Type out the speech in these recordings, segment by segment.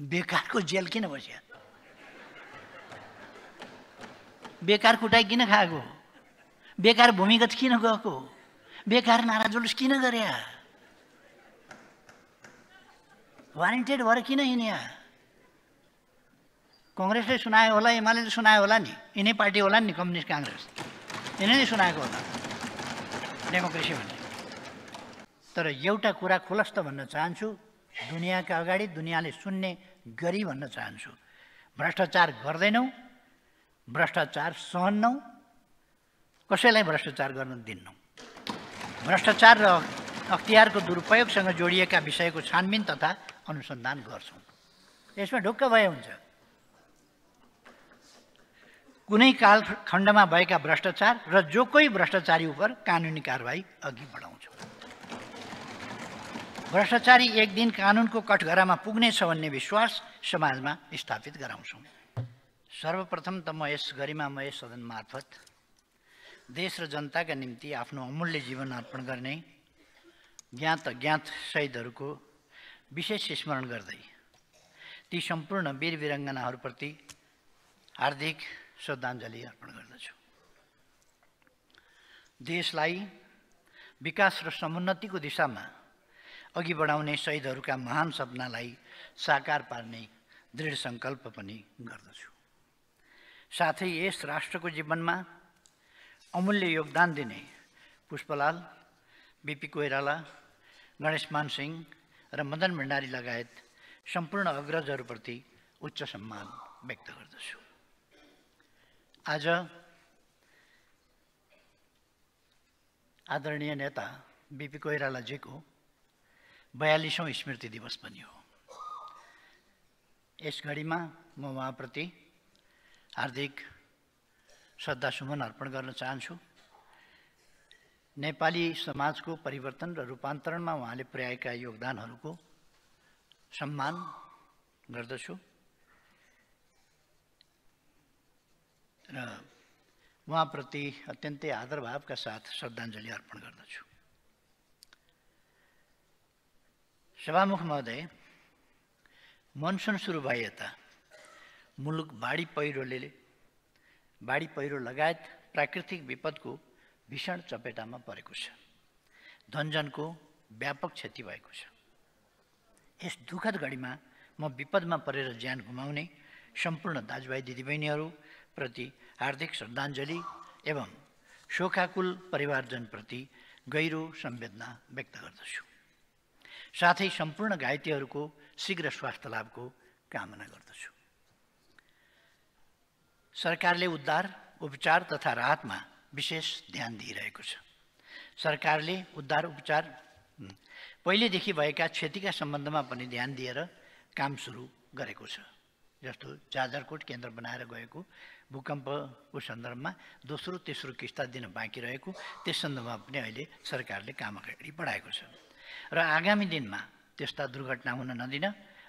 बेकारको जेल किन बस्या? बेकार कुटाइ किन खाएको? बेकार भूमिगत किन गएको? बेकार नारा जुलुस किन गरे? वारेन्टेड भएर किन हिँड्या कङ्ग्रेसले सुनायो होला एमाले सुनायो होला नि। यिनै पार्टी होला नि कम्युनिस्ट काङ्ग्रेस। यिनै सुनाएको होला। डेमोक्रेसी भन्ने। तर एउटा कुरा खुलस्त भन्न चाहन्छु। दुनियाँका अगाडि दुनियाँले सुन्ने गरी भन्न चाहन्छु। भ्रष्टाचार गर्दैनौँ भ्रष्टाचार सहन्नौँ कसैलाई भ्रष्टाचार गर्न दिन्नौँ? भ्रष्टाचार र अख्तियारको दुरुपयोगसँग जोडिएका विषयको छानबिन तथा अनुसन्धान गर्छौँ। यसमा ढुक्क भए हुन्छ। कुनै कालखण्डमा भएका भ्रष्टाचार र जो कोही भ्रष्टाचारी उप कानुनी कारवाही अघि बढाउँछौँ भ्रष्टाचारी एक दिन कानुनको कठघरामा पुग्नेछ भन्ने विश्वास समाजमा स्थापित गराउँछौँ। सर्वप्रथम त म यस गरिमामय सदन मार्फत देश र जनताका निम्ति आफ्नो अमूल्य जीवन अर्पण गर्ने ज्ञात अज्ञात शहीदहरूको विशेष स्मरण गर्दै ती सम्पूर्ण वीर वीराङ्गनाहरूप्रति हार्दिक श्रद्धाञ्जली अर्पण गर्दछु। देशलाई विकास र समुन्नतिको दिशामा अघि बढाउने शहीदहरूका महान सपनालाई साकार पार्ने दृढ सङ्कल्प पनि गर्दछु। साथै यस राष्ट्रको जीवनमा अमूल्य योगदान दिने पुष्पलाल बिपी कोइराला गणेशमान सिंह र मदन भण्डारी लगायत सम्पूर्ण अग्रजहरूप्रति उच्च सम्मान व्यक्त गर्दछु। आज आदरणीय नेता बिपी कोइरालाजीको बयालिसौँ स्मृति दिवस पनि हो। यस घडीमा म उहाँप्रति हार्दिक श्रद्धासुमन अर्पण गर्न चाहन्छु। नेपाली समाजको परिवर्तन र रूपान्तरणमा उहाँले पुर्याएका योगदानहरूको सम्मान गर्दछु। र उहाँप्रति अत्यन्तै आदरभावका साथ श्रद्धाञ्जली अर्पण गर्दछु। सभामुख महोदय मनसुन सुरु भए यता मुलुक बाढी पहिरोले बाढी पहिरो लगायत प्राकृतिक विपदको भीषण चपेटामा परेको छ। धनजनको व्यापक क्षति भएको छ। यस दुःखद घडीमा म विपदमा परेर ज्यान गुमाउने सम्पूर्ण दाजुभाइ दिदीबहिनीहरूप्रति हार्दिक श्रद्धाञ्जली एवं शोकाकुल परिवारजनप्रति गहिरो संवेदना व्यक्त गर्दछु। साथै सम्पूर्ण घाइतेहरूको शीघ्र स्वास्थ्य लाभको कामना गर्दछु। सरकारले उद्धार उपचार तथा राहतमा विशेष ध्यान दिइरहेको छ। सरकारले उद्धार उपचार पहिलेदेखि भएका क्षतिका सम्बन्धमा पनि ध्यान दिएर काम सुरु गरेको छ। जस्तो जाजरकोट केन्द्र बनाएर गएको भूकम्पको सन्दर्भमा दोस्रो तेस्रो किस्ता दिन बाँकी रहेको त्यस सन्दर्भमा पनि अहिले सरकारले काम अगाडि बढाएको छ। र आगामी दिनमा त्यस्ता दुर्घटना हुन नदिन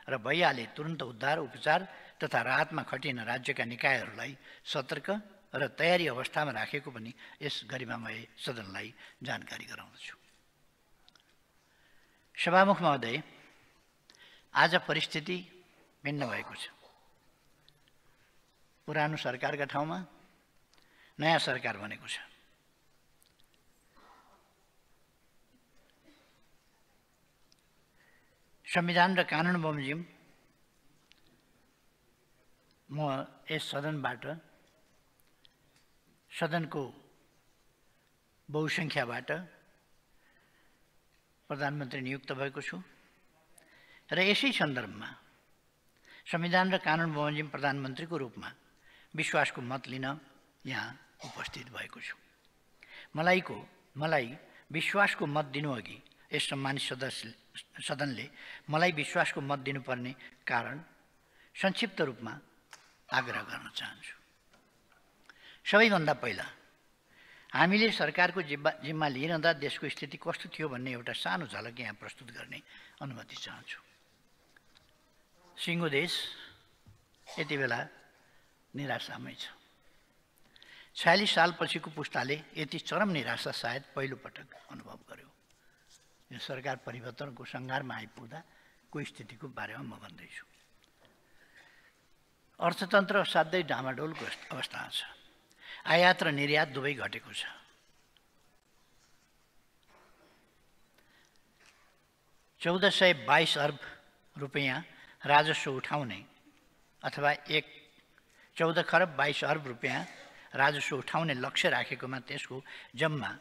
र भइहाले तुरन्त उद्धार उपचार तथा राहतमा खटिन राज्यका निकायहरूलाई सतर्क र तयारी अवस्थामा राखेको पनि यस गरिमामय सदनलाई जानकारी गराउँदछु। सभामुख महोदय आज परिस्थिति भिन्न भएको छ। पुरानो सरकारका ठाउँमा नयाँ सरकार बनेको छ। संविधान र कानुन बमोजिम। म यस सदनबाट सदनको बहुसङ्ख्याबाट प्रधानमन्त्री नियुक्त भएको छु। र यसै सन्दर्भमा संविधान र कानुन बमोजिम प्रधानमन्त्रीको रूपमा विश्वासको मत लिन यहाँ उपस्थित भएको छु। मलाईको मलाई विश्वासको मत दिनुअघि यस सम्मानित सदस्य सदनले मलाई विश्वासको मत दिनुपर्ने कारण संक्षिप्त रूपमा आग्रह गर्न चाहन्छु। सबैभन्दा पहिला हामीले सरकारको जिम्मा जिम्मा लिइरहँदा देशको स्थिति कस्तो थियो भन्ने एउटा सानो झलक यहाँ प्रस्तुत गर्ने अनुमति चाहन्छु। सिङ्गो देश यति बेला निराशामै छ। छयालिस सालपछिको पुस्ताले यति चरम निराशा सायद पहिलोपटक अनुभव गर्यो। यो सरकार परिवर्तनको सङ्घारमा आइपुग्दा को स्थितिको बारेमा म भन्दैछु। अर्थतन्त्र असाध्यै डामाडोलको अवस्थामा छ। आयात र निर्यात दुवै घटेको छ। चौध सय बाइस अर्ब रुपियाँ राजस्व उठाउने अथवा एक चौध खरब बाइस अर्ब रुपियाँ राजस्व उठाउने लक्ष्य राखेकोमा त्यसको जम्मा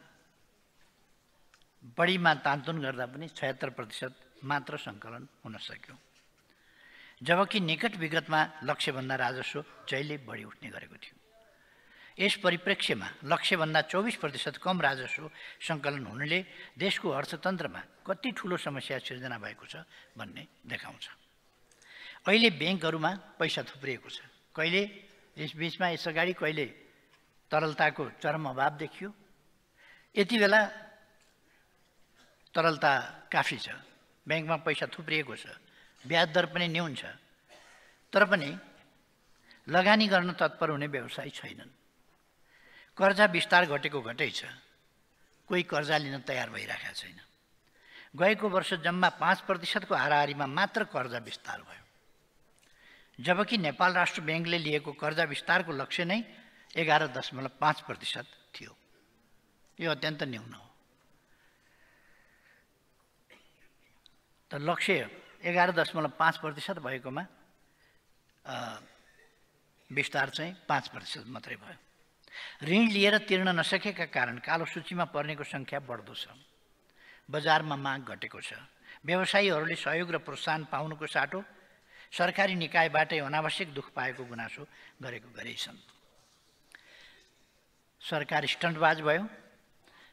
बढीमा तान्तुन गर्दा पनि छयत्तर प्रतिशत मात्र सङ्कलन हुन सक्यो। जबकि निकट विगतमा लक्ष्यभन्दा राजस्व जहिले बढी उठ्ने गरेको थियो। यस परिप्रेक्ष्यमा लक्ष्यभन्दा चौबिस प्रतिशत कम राजस्व सङ्कलन हुनुले देशको अर्थतन्त्रमा कति ठुलो समस्या सिर्जना भएको छ भन्ने देखाउँछ। अहिले ब्याङ्कहरूमा पैसा थुप्रिएको छ। कहिले यस बिचमा यस अगाडि कहिले तरलताको चरम अभाव देखियो। यति बेला तरलता काफी छ। ब्याङ्कमा पैसा थुप्रिएको छ। ब्याज दर पनि न्यून छ। तर पनि लगानी गर्न तत्पर हुने व्यवसाय छैनन्। कर्जा विस्तार घटेको घटै छ। कोही कर्जा लिन तयार भइरहेका छैन गएको वर्ष जम्मा पाँच प्रतिशतको हाराहारीमा मात्र कर्जा विस्तार भयो। जबकि नेपाल राष्ट्र ब्याङ्कले लिएको कर्जा विस्तारको लक्ष्य नै एघार दशमलव पाँच प्रतिशत थियो। यो अत्यन्त न्यून हो। त लक्ष्य एघार दशमलव पाँच प्रतिशत भएकोमा विस्तार चाहिँ पाँच प्रतिशत मात्रै भयो। ऋण लिएर तिर्न नसकेका कारण कालो सूचीमा पर्नेको सङ्ख्या बढ्दो छ। बजारमा माग घटेको छ। व्यवसायीहरूले सहयोग र प्रोत्साहन पाउनुको साटो सरकारी निकायबाटै अनावश्यक दुःख पाएको गुनासो गरेको गरेछन्। सरकार स्टन्टबाज भयो।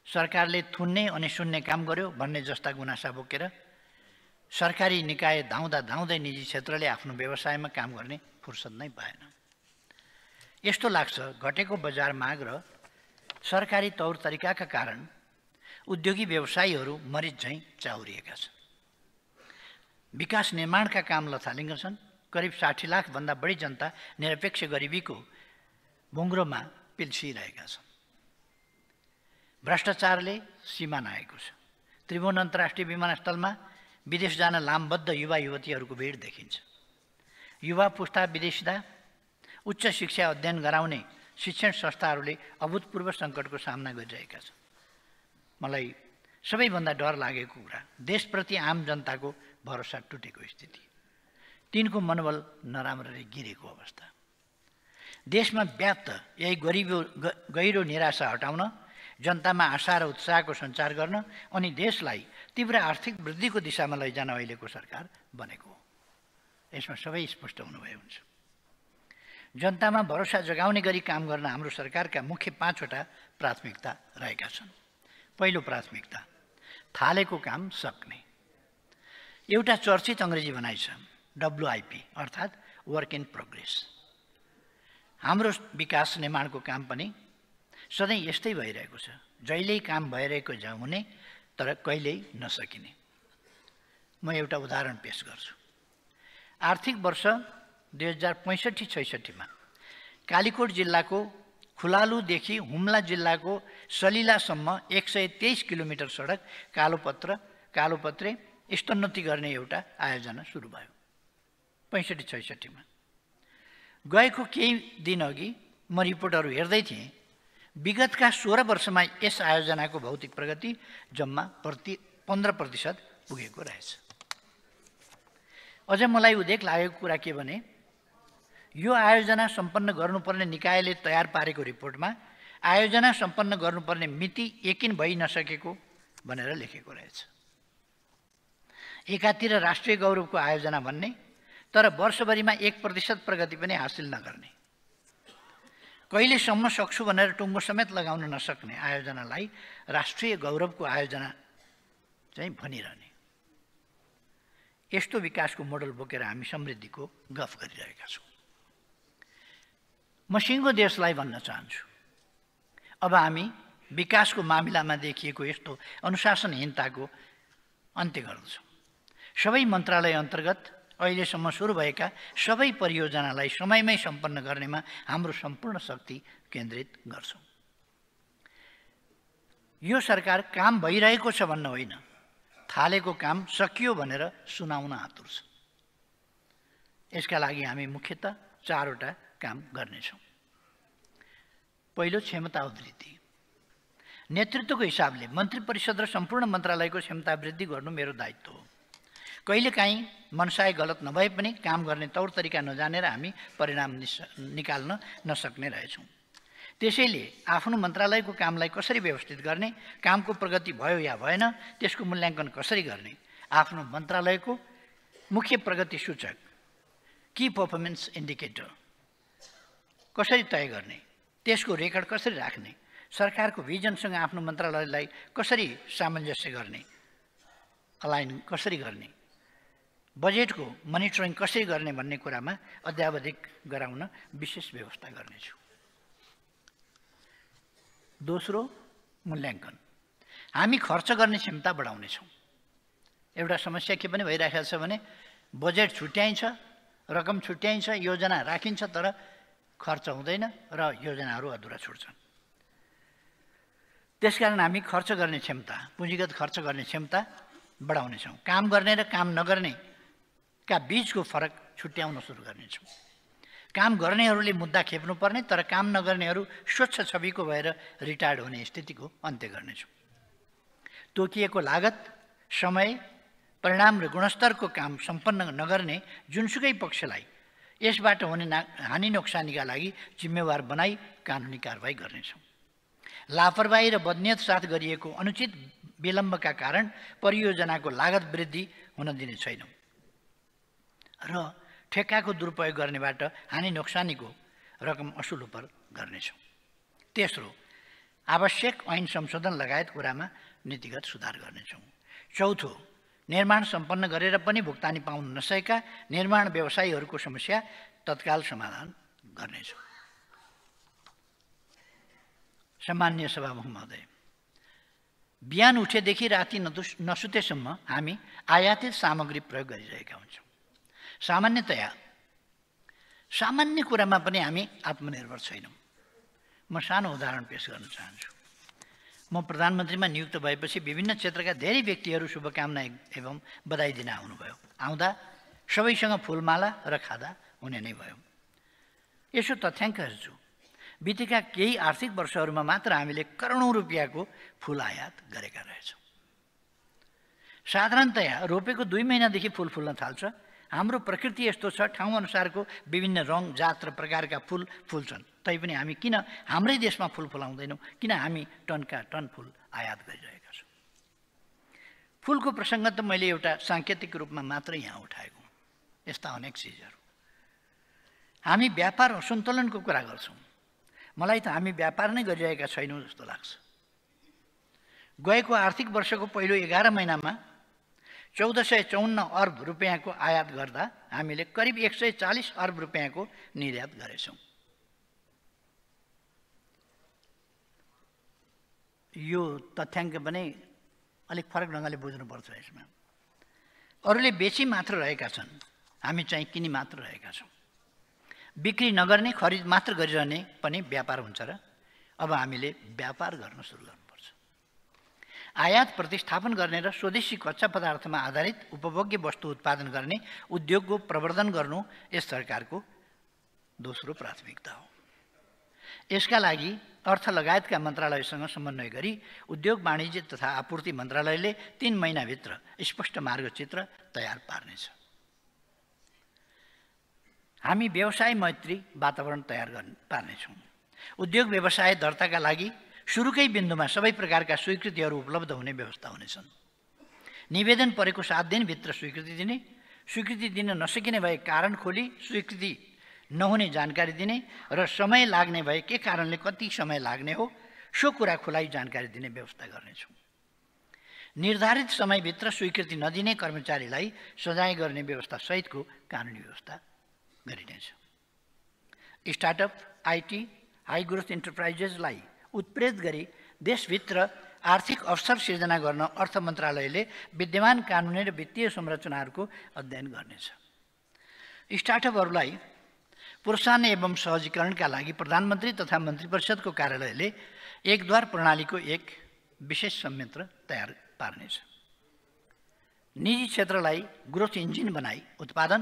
सरकारले थुन्ने अनि सुन्ने काम गर्यो भन्ने जस्ता गुनासा बोकेर सरकारी निकाय धाउँदा धाउँदै निजी क्षेत्रले आफ्नो व्यवसायमा काम गर्ने फुर्सद नै पाएन यस्तो लाग्छ घटेको बजार माग र सरकारी तौर तरिकाका कारण उद्योगी व्यवसायीहरू मरिच झैँ चाउरिएका छन्। विकास निर्माणका काम लथालिङ्ग छन्। करिब साठी लाखभन्दा बढी जनता निरपेक्ष गरिबीको भुङ्ग्रोमा पिल्सिरहेका छन्। भ्रष्टाचारले सीमा नआएको छ। त्रिभुवन अन्तर्राष्ट्रिय विमानस्थलमा विदेश जान लामबद्ध युवा युवतीहरूको भिड देखिन्छ। युवा पुस्ता विदेशिदा उच्च शिक्षा अध्ययन गराउने शिक्षण संस्थाहरूले अभूतपूर्व सङ्कटको सामना गरिरहेका छन्। मलाई सबैभन्दा डर लागेको कुरा देशप्रति आम जनताको भरोसा टुटेको स्थिति। तिनको मनोबल नराम्ररी गिरेको अवस्था। देशमा व्याप्त यही गरिबो गहिरो निराशा हटाउन जनतामा आशा र उत्साहको सञ्चार गर्न अनि देशलाई तीव्र आर्थिक वृद्धिको दिशामा लैजान अहिलेको सरकार बनेको हो। यसमा सबै स्पष्ट हुनुभयो हुन्छ। जनतामा भरोसा जगाउने गरी काम गर्न हाम्रो सरकारका मुख्य पाँचवटा प्राथमिकता रहेका छन्। पहिलो प्राथमिकता थालेको काम सक्ने। एउटा चर्चित अङ्ग्रेजी भनाइ छ डब्लुआइपी अर्थात् वर्क इन प्रोग्रेस हाम्रो विकास निर्माणको काम पनि सधैँ यस्तै भइरहेको छ। जहिल्यै काम भइरहेको हुने तर कहिल्यै नसकिने। म एउटा उदाहरण पेस गर्छु। आर्थिक वर्ष दुई हजार पैँसठी छैसठीमा कालीकोट जिल्लाको खुलालुदेखि हुम्ला जिल्लाको सलिलासम्म एक सय तेइस किलोमिटर सडक कालोपत्र कालोपत्रे स्तोन्नति गर्ने एउटा आयोजना सुरु भयो पैँसठी छैसठीमा गएको केही दिनअघि म रिपोर्टहरू हेर्दै थिएँ विगतका सोह्र वर्षमा यस आयोजनाको भौतिक प्रगति जम्मा प्रति पन्ध्र प्रतिशत पुगेको रहेछ। अझ मलाई उदेक लागेको कुरा के भने यो आयोजना सम्पन्न गर्नुपर्ने निकायले तयार पारेको रिपोर्टमा आयोजना सम्पन्न गर्नुपर्ने मिति यकिन भइ नसकेको भनेर लेखेको रहेछ। एकातिर राष्ट्रिय गौरवको आयोजना भन्ने तर वर्षभरिमा एक प्रतिशत प्रगति पनि हासिल नगर्ने। कहिलेसम्म सक्छु भनेर टुङ्गो समेत लगाउन नसक्ने आयोजनालाई राष्ट्रिय गौरवको आयोजना चाहिँ भनिरहने। यस्तो विकासको मोडल बोकेर हामी समृद्धिको गफ गरिरहेका छौँ। म सिङ्गो देशलाई भन्न चाहन्छु। अब हामी विकासको मामिलामा देखिएको यस्तो अनुशासनहीनताको अन्त्य गर्दछौँ। सबै मन्त्रालय अन्तर्गत अहिलेसम्म सुरु भएका सबै परियोजनालाई समयमै सम्पन्न गर्नेमा हाम्रो सम्पूर्ण शक्ति केन्द्रित गर्छौँ। यो सरकार काम भइरहेको छ भन्न होइन। थालेको काम सकियो भनेर सुनाउन आतुर छ। यसका लागि हामी मुख्यत चारवटा काम गर्नेछौँ। पहिलो क्षमता उद्धृति। नेतृत्वको हिसाबले मन्त्री परिषद र सम्पूर्ण मन्त्रालयको क्षमता वृद्धि गर्नु मेरो दायित्व हो। कहिलेकाहीँ मनसाय गलत नभए पनि काम गर्ने तौर तरिका नजानेर हामी परिणाम निकाल्न नसक्ने रहेछौँ। त्यसैले आफ्नो मन्त्रालयको कामलाई कसरी व्यवस्थित गर्ने कामको प्रगति भयो या भएन त्यसको मूल्याङ्कन कसरी गर्ने आफ्नो मन्त्रालयको मुख्य प्रगति सूचक कि पर्फर्मेन्स इन्डिकेटर कसरी तय गर्ने त्यसको रेकर्ड कसरी राख्ने सरकारको भिजनसँग आफ्नो मन्त्रालयलाई कसरी सामञ्जस्य गर्ने अलाइन कसरी गर्ने बजेटको मोनिटरिङ कसरी गर्ने भन्ने कुरामा अध्यावधिक गराउन विशेष व्यवस्था गर्नेछु। दोस्रो मूल्याङ्कन। हामी खर्च गर्ने क्षमता बढाउनेछौँ। एउटा समस्या के पनि भइरहेको छ भने बजेट छुट्याइन्छ रकम छुट्याइन्छ योजना राखिन्छ तर खर्च हुँदैन र योजनाहरू अधुरा छुट्छन्। त्यसकारण हामी खर्च गर्ने क्षमता पुँजीगत खर्च गर्ने क्षमता बढाउनेछौँ। काम गर्ने र काम नगर्नेका बिचको फरक छुट्याउन सुरु गर्नेछौँ। काम गर्नेहरूले मुद्दा खेप्नुपर्ने तर काम नगर्नेहरू स्वच्छ छविको भएर रिटायर्ड हुने स्थितिको अन्त्य गर्नेछौँ। तोकिएको लागत समय परिणाम र गुणस्तरको काम सम्पन्न नगर्ने जुनसुकै पक्षलाई यसबाट हुने ना हानि नोक्सानीका लागि जिम्मेवार बनाई कानुनी कारवाही गर्नेछौँ। लापरवाही र बदनियत साथ गरिएको अनुचित विलम्बका कारण परियोजनाको लागत वृद्धि हुन दिने छैनौँ। र ठेक्काको दुरुपयोग गर्नेबाट हानि नोक्सानीको रकम असुल उप गर्नेछौँ। तेस्रो आवश्यक ऐन संशोधन लगायत कुरामा नीतिगत सुधार गर्नेछौँ। चौथो निर्माण सम्पन्न गरेर पनि भुक्तानी पाउन नसकेका निर्माण व्यवसायीहरूको समस्या तत्काल समाधान गर्नेछौँ। सामान्य सभामुख महोदय बिहान उठेदेखि राति नदुस नसुतेसम्म हामी आयातित सामग्री प्रयोग गरिरहेका हुन्छौँ। सामान्यतया सामान्य कुरामा पनि हामी आत्मनिर्भर छैनौँ। म सानो उदाहरण पेस गर्न चाहन्छु। म प्रधानमन्त्रीमा नियुक्त भएपछि विभिन्न क्षेत्रका धेरै व्यक्तिहरू शुभकामना एवं बधाई दिन आउनुभयो। आउँदा सबैसँग फुलमाला र खादा हुने नै भयो। यसो तथ्याङ्क हेर्छु। बितेका केही आर्थिक वर्षहरूमा मात्र हामीले करोडौँ रुपियाँको फुल आयात गरेका रहेछौँ। साधारणतया रोपेको दुई महिनादेखि फुल फुल्न थाल्छ हाम्रो प्रकृति यस्तो छ ठाउँअनुसारको विभिन्न रङ जात र प्रकारका फुल फुल्छन्। तैपनि हामी किन हाम्रै देशमा फुल फुलाउँदैनौँ? किन हामी टनका टन फुल आयात गरिरहेका छौँ? फुलको प्रसङ्ग त मैले एउटा साङ्केतिक रूपमा मात्रै यहाँ उठाएको यस्ता अनेक चिजहरू। हामी व्यापार असन्तुलनको कुरा गर्छौँ। मलाई त हामी व्यापार नै गरिरहेका छैनौँ जस्तो लाग्छ। गएको आर्थिक वर्षको पहिलो एघार महिनामा चौध सय चौन्न अर्ब रुपियाँको आयात गर्दा हामीले करिब एक सय चालिस अर्ब रुपियाँको निर्यात गरेछौँ। यो तथ्याङ्क पनि अलिक फरक ढङ्गले बुझ्नुपर्छ यसमा। अरूले बेची मात्र रहेका छन् हामी चाहिँ किनी मात्र रहेका छौँ। बिक्री नगर्ने खरिद मात्र गरिरहने पनि व्यापार हुन्छ र अब हामीले व्यापार गर्न सुरु गर्नुपर्छ आयात प्रतिस्थापन गर्ने र स्वदेशी कच्चा पदार्थमा आधारित उपभोग्य वस्तु उत्पादन गर्ने उद्योगको प्रवर्धन गर्नु यस सरकारको दोस्रो प्राथमिकता हो। यसका लागि अर्थ लगायतका मन्त्रालयसँग समन्वय गरी उद्योग वाणिज्य तथा आपूर्ति मन्त्रालयले तिन महिनाभित्र स्पष्ट मार्गचित्र तयार पार्नेछ। हामी व्यवसाय मैत्री वातावरण तयार गर्न पार्नेछौँ। उद्योग व्यवसाय दर्ताका लागि सुरुकै बिन्दुमा सबै प्रकारका स्वीकृतिहरू उपलब्ध हुने व्यवस्था हुनेछन्। निवेदन परेको सात दिनभित्र स्वीकृति दिने स्वीकृति दिन नसकिने भए कारण खोली स्वीकृति नहुने जानकारी दिने र समय लाग्ने भए के कारणले कति समय लाग्ने हो सो कुरा खुलाइ जानकारी दिने व्यवस्था गर्नेछौँ। निर्धारित समयभित्र स्वीकृति नदिने कर्मचारीलाई सजाय गर्ने व्यवस्था सहितको कानुनी व्यवस्था गरिनेछ। स्टार्टअप आइटी हाई ग्रोथ इन्टरप्राइजेसलाई उत्प्रेत गरी देशभित्र आर्थिक अवसर सिर्जना गर्न अर्थ मंत्रालय मन्त्रालयले विद्यमान कानुनी र वित्तीय संरचनाहरूको अध्ययन गर्नेछ। स्टार्टअपहरूलाई प्रोत्साहन एवं सहजीकरणका लागि प्रधानमन्त्री तथा मन्त्री परिषदको कार्यालयले एकद्वार प्रणालीको एक विशेष संयन्त्र तयार पार्नेछ। निजी क्षेत्रलाई ग्रोथ इन्जिन बनाई उत्पादन,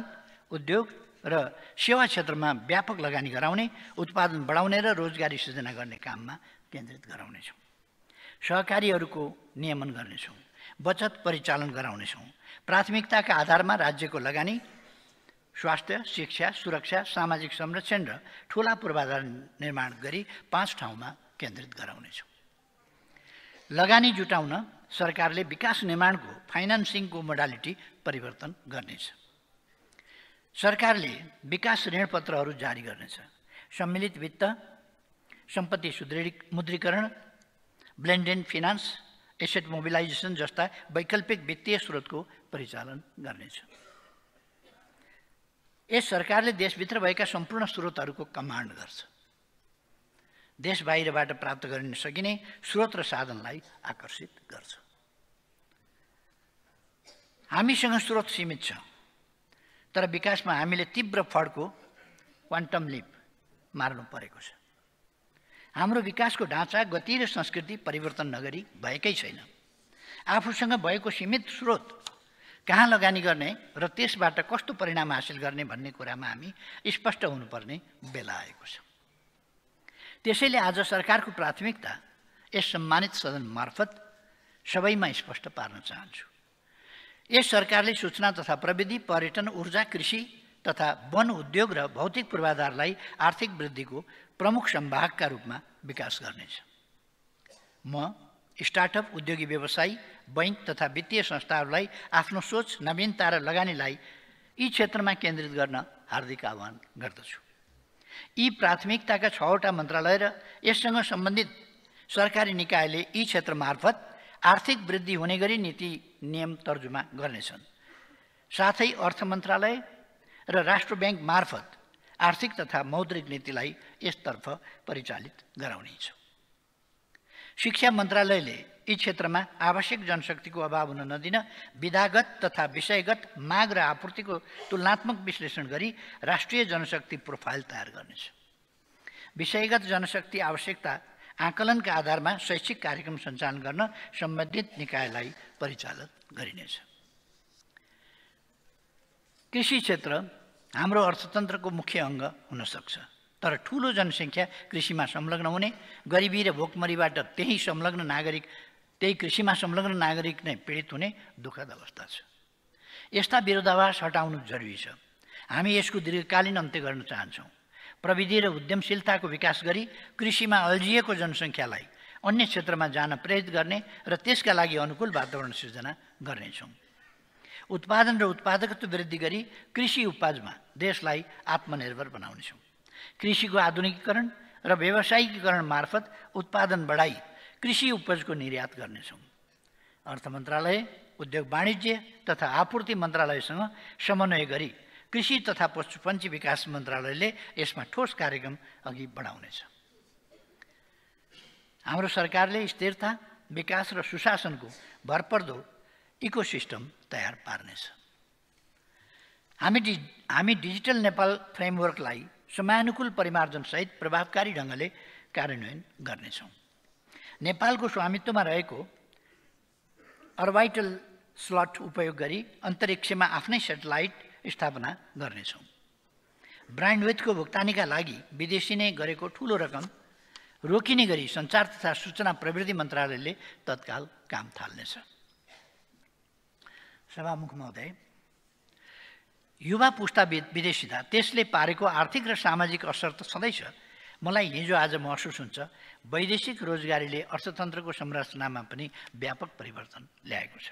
उद्योग र सेवा क्षेत्रमा व्यापक लगानी गराउने उत्पादन बढाउने र रोजगारी सृजना गर्ने काममा केन्द्रित गराउनेछौँ। सहकारीहरूको नियमन गर्नेछौँ बचत परिचालन गराउनेछौँ। प्राथमिकताका आधारमा राज्यको लगानी स्वास्थ्य शिक्षा सुरक्षा सामाजिक संरक्षण र ठुला पूर्वाधार निर्माण गरी पाँच ठाउँमा केन्द्रित गराउनेछौँ। लगानी जुटाउन सरकारले विकास निर्माणको फाइनेन्सिङको मोडालिटी परिवर्तन गर्नेछ। सरकारले विकास ऋणपत्रहरू जारी गर्नेछ। सम्मिलित वित्त सम्पत्ति सुदृढी मुद्रीकरण blend and finance asset mobilisation जस्ता वैकल्पिक वित्तीय स्रोतको परिचालन गर्नेछ। यस सरकारले देशभित्र भएका सम्पूर्ण स्रोतहरूको कमान्ड गर्छ। देश बाहिरबाट प्राप्त गरिन सकिने स्रोत र साधनलाई आकर्षित गर्छ। हामीसँग स्रोत सीमित छ। तर विकासमा हामीले तीव्र फड्को क्वान्टम लिप मार्नु परेको छ। हाम्रो विकासको ढाँचा गति र संस्कृति परिवर्तन नगरी भएकै छैन। आफूसँग भएको सीमित स्रोत कहाँ लगानी गर्ने र त्यसबाट कस्तो परिणाम हासिल गर्ने भन्ने कुरामा हामी स्पष्ट हुनुपर्ने बेला आएको छ। त्यसैले आज सरकारको प्राथमिकता यस सम्मानित सदन मार्फत सबैमा स्पष्ट पार्न चाहन्छु। यस सरकारले सूचना तथा प्रविधि पर्यटन ऊर्जा कृषि तथा वन उद्योग र भौतिक पूर्वाधारलाई आर्थिक वृद्धिको प्रमुख सम्भागका रूपमा विकास गर्नेछ। म स्टार्टअप उद्योगी व्यवसायी बैङ्क तथा वित्तीय संस्थाहरूलाई आफ्नो सोच नवीनता र लगानीलाई यी क्षेत्रमा केन्द्रित गर्न हार्दिक आह्वान गर्दछु। यी प्राथमिकताका छवटा मन्त्रालय र यससँग सम्बन्धित सरकारी निकायले यी क्षेत्र मार्फत आर्थिक वृद्धि हुने गरी नीति नियम तर्जुमा गर्नेछन्। साथै अर्थ मन्त्रालय र राष्ट्र ब्याङ्क मार्फत आर्थिक तथा मौद्रिक नीतिलाई यसतर्फ परिचालित गराउनेछ। शिक्षा मन्त्रालयले यी क्षेत्रमा आवश्यक जनशक्तिको अभाव हुन नदिन विधागत तथा विषयगत माग र आपूर्तिको तुलनात्मक विश्लेषण गरी राष्ट्रिय जनशक्ति प्रोफाइल तयार गर्नेछ। विषयगत जनशक्ति आवश्यकता आकलनका आधारमा शैक्षिक कार्यक्रम सञ्चालन गर्न सम्बन्धित निकायलाई परिचालन गरिनेछ। कृषि क्षेत्र हाम्रो अर्थतन्त्रको मुख्य अङ्ग हुन सक्छ तर ठुलो जनसङ्ख्या कृषिमा संलग्न हुने गरिबी र भोकमरीबाट त्यही संलग्न नागरिक त्यही कृषिमा संलग्न नागरिक नै पीडित हुने दुःखद अवस्था छ। यस्ता विरोधाभास हटाउनु जरुरी छ। हामी यसको दीर्घकालीन अन्त्य गर्न चाहन्छौँ। प्रविधि र उद्यमशीलताको विकास गरी कृषिमा अल्झिएको जनसङ्ख्यालाई अन्य क्षेत्रमा जान प्रेरित गर्ने र अनुकूल वातावरण सिर्जना गर्नेछौँ। उत्पादन र उत्पादकत्व वृद्धि गरी कृषि उपजमा देशलाई आत्मनिर्भर बनाउनेछौँ। कृषिको आधुनिकीकरण र व्यावसायिकीकरण मार्फत उत्पादन बढाई कृषि उपजको निर्यात गर्नेछौँ। अर्थ मन्त्रालय उद्योग वाणिज्य तथा आपूर्ति मन्त्रालयसँग समन्वय गरी कृषि तथा पशुपन्छी विकास मन्त्रालयले यसमा ठोस कार्यक्रम अघि बढाउनेछ। हाम्रो सरकारले स्थिरता विकास र सुशासनको भरपर्दो इकोसिस्टम तयार पार्नेछ। हामी डि हामी डिजिटल नेपाल फ्रेमवर्कलाई समयानुकूल परिमार्जनसहित प्रभावकारी ढङ्गले कार्यान्वयन गर्नेछौँ। नेपालको स्वामित्वमा रहेको अर्बाइटल स्लट उपयोग गरी अन्तरिक्षमा आफ्नै सेटेलाइट स्थापना गर्नेछौँ। ब्रान्डवेथको भुक्तानीका लागि विदेशी नै गरेको ठुलो रकम रोकिने गरी सञ्चार तथा सूचना प्रविधि मन्त्रालयले तत्काल काम थाल्नेछ। सभामुख महोदय युवा पुस्ता विदेशिता त्यसले पारेको आर्थिक र सामाजिक असर त छँदैछ मलाई हिजो आज महसुस हुन्छ वैदेशिक रोजगारीले अर्थतन्त्रको संरचनामा पनि व्यापक परिवर्तन ल्याएको छ।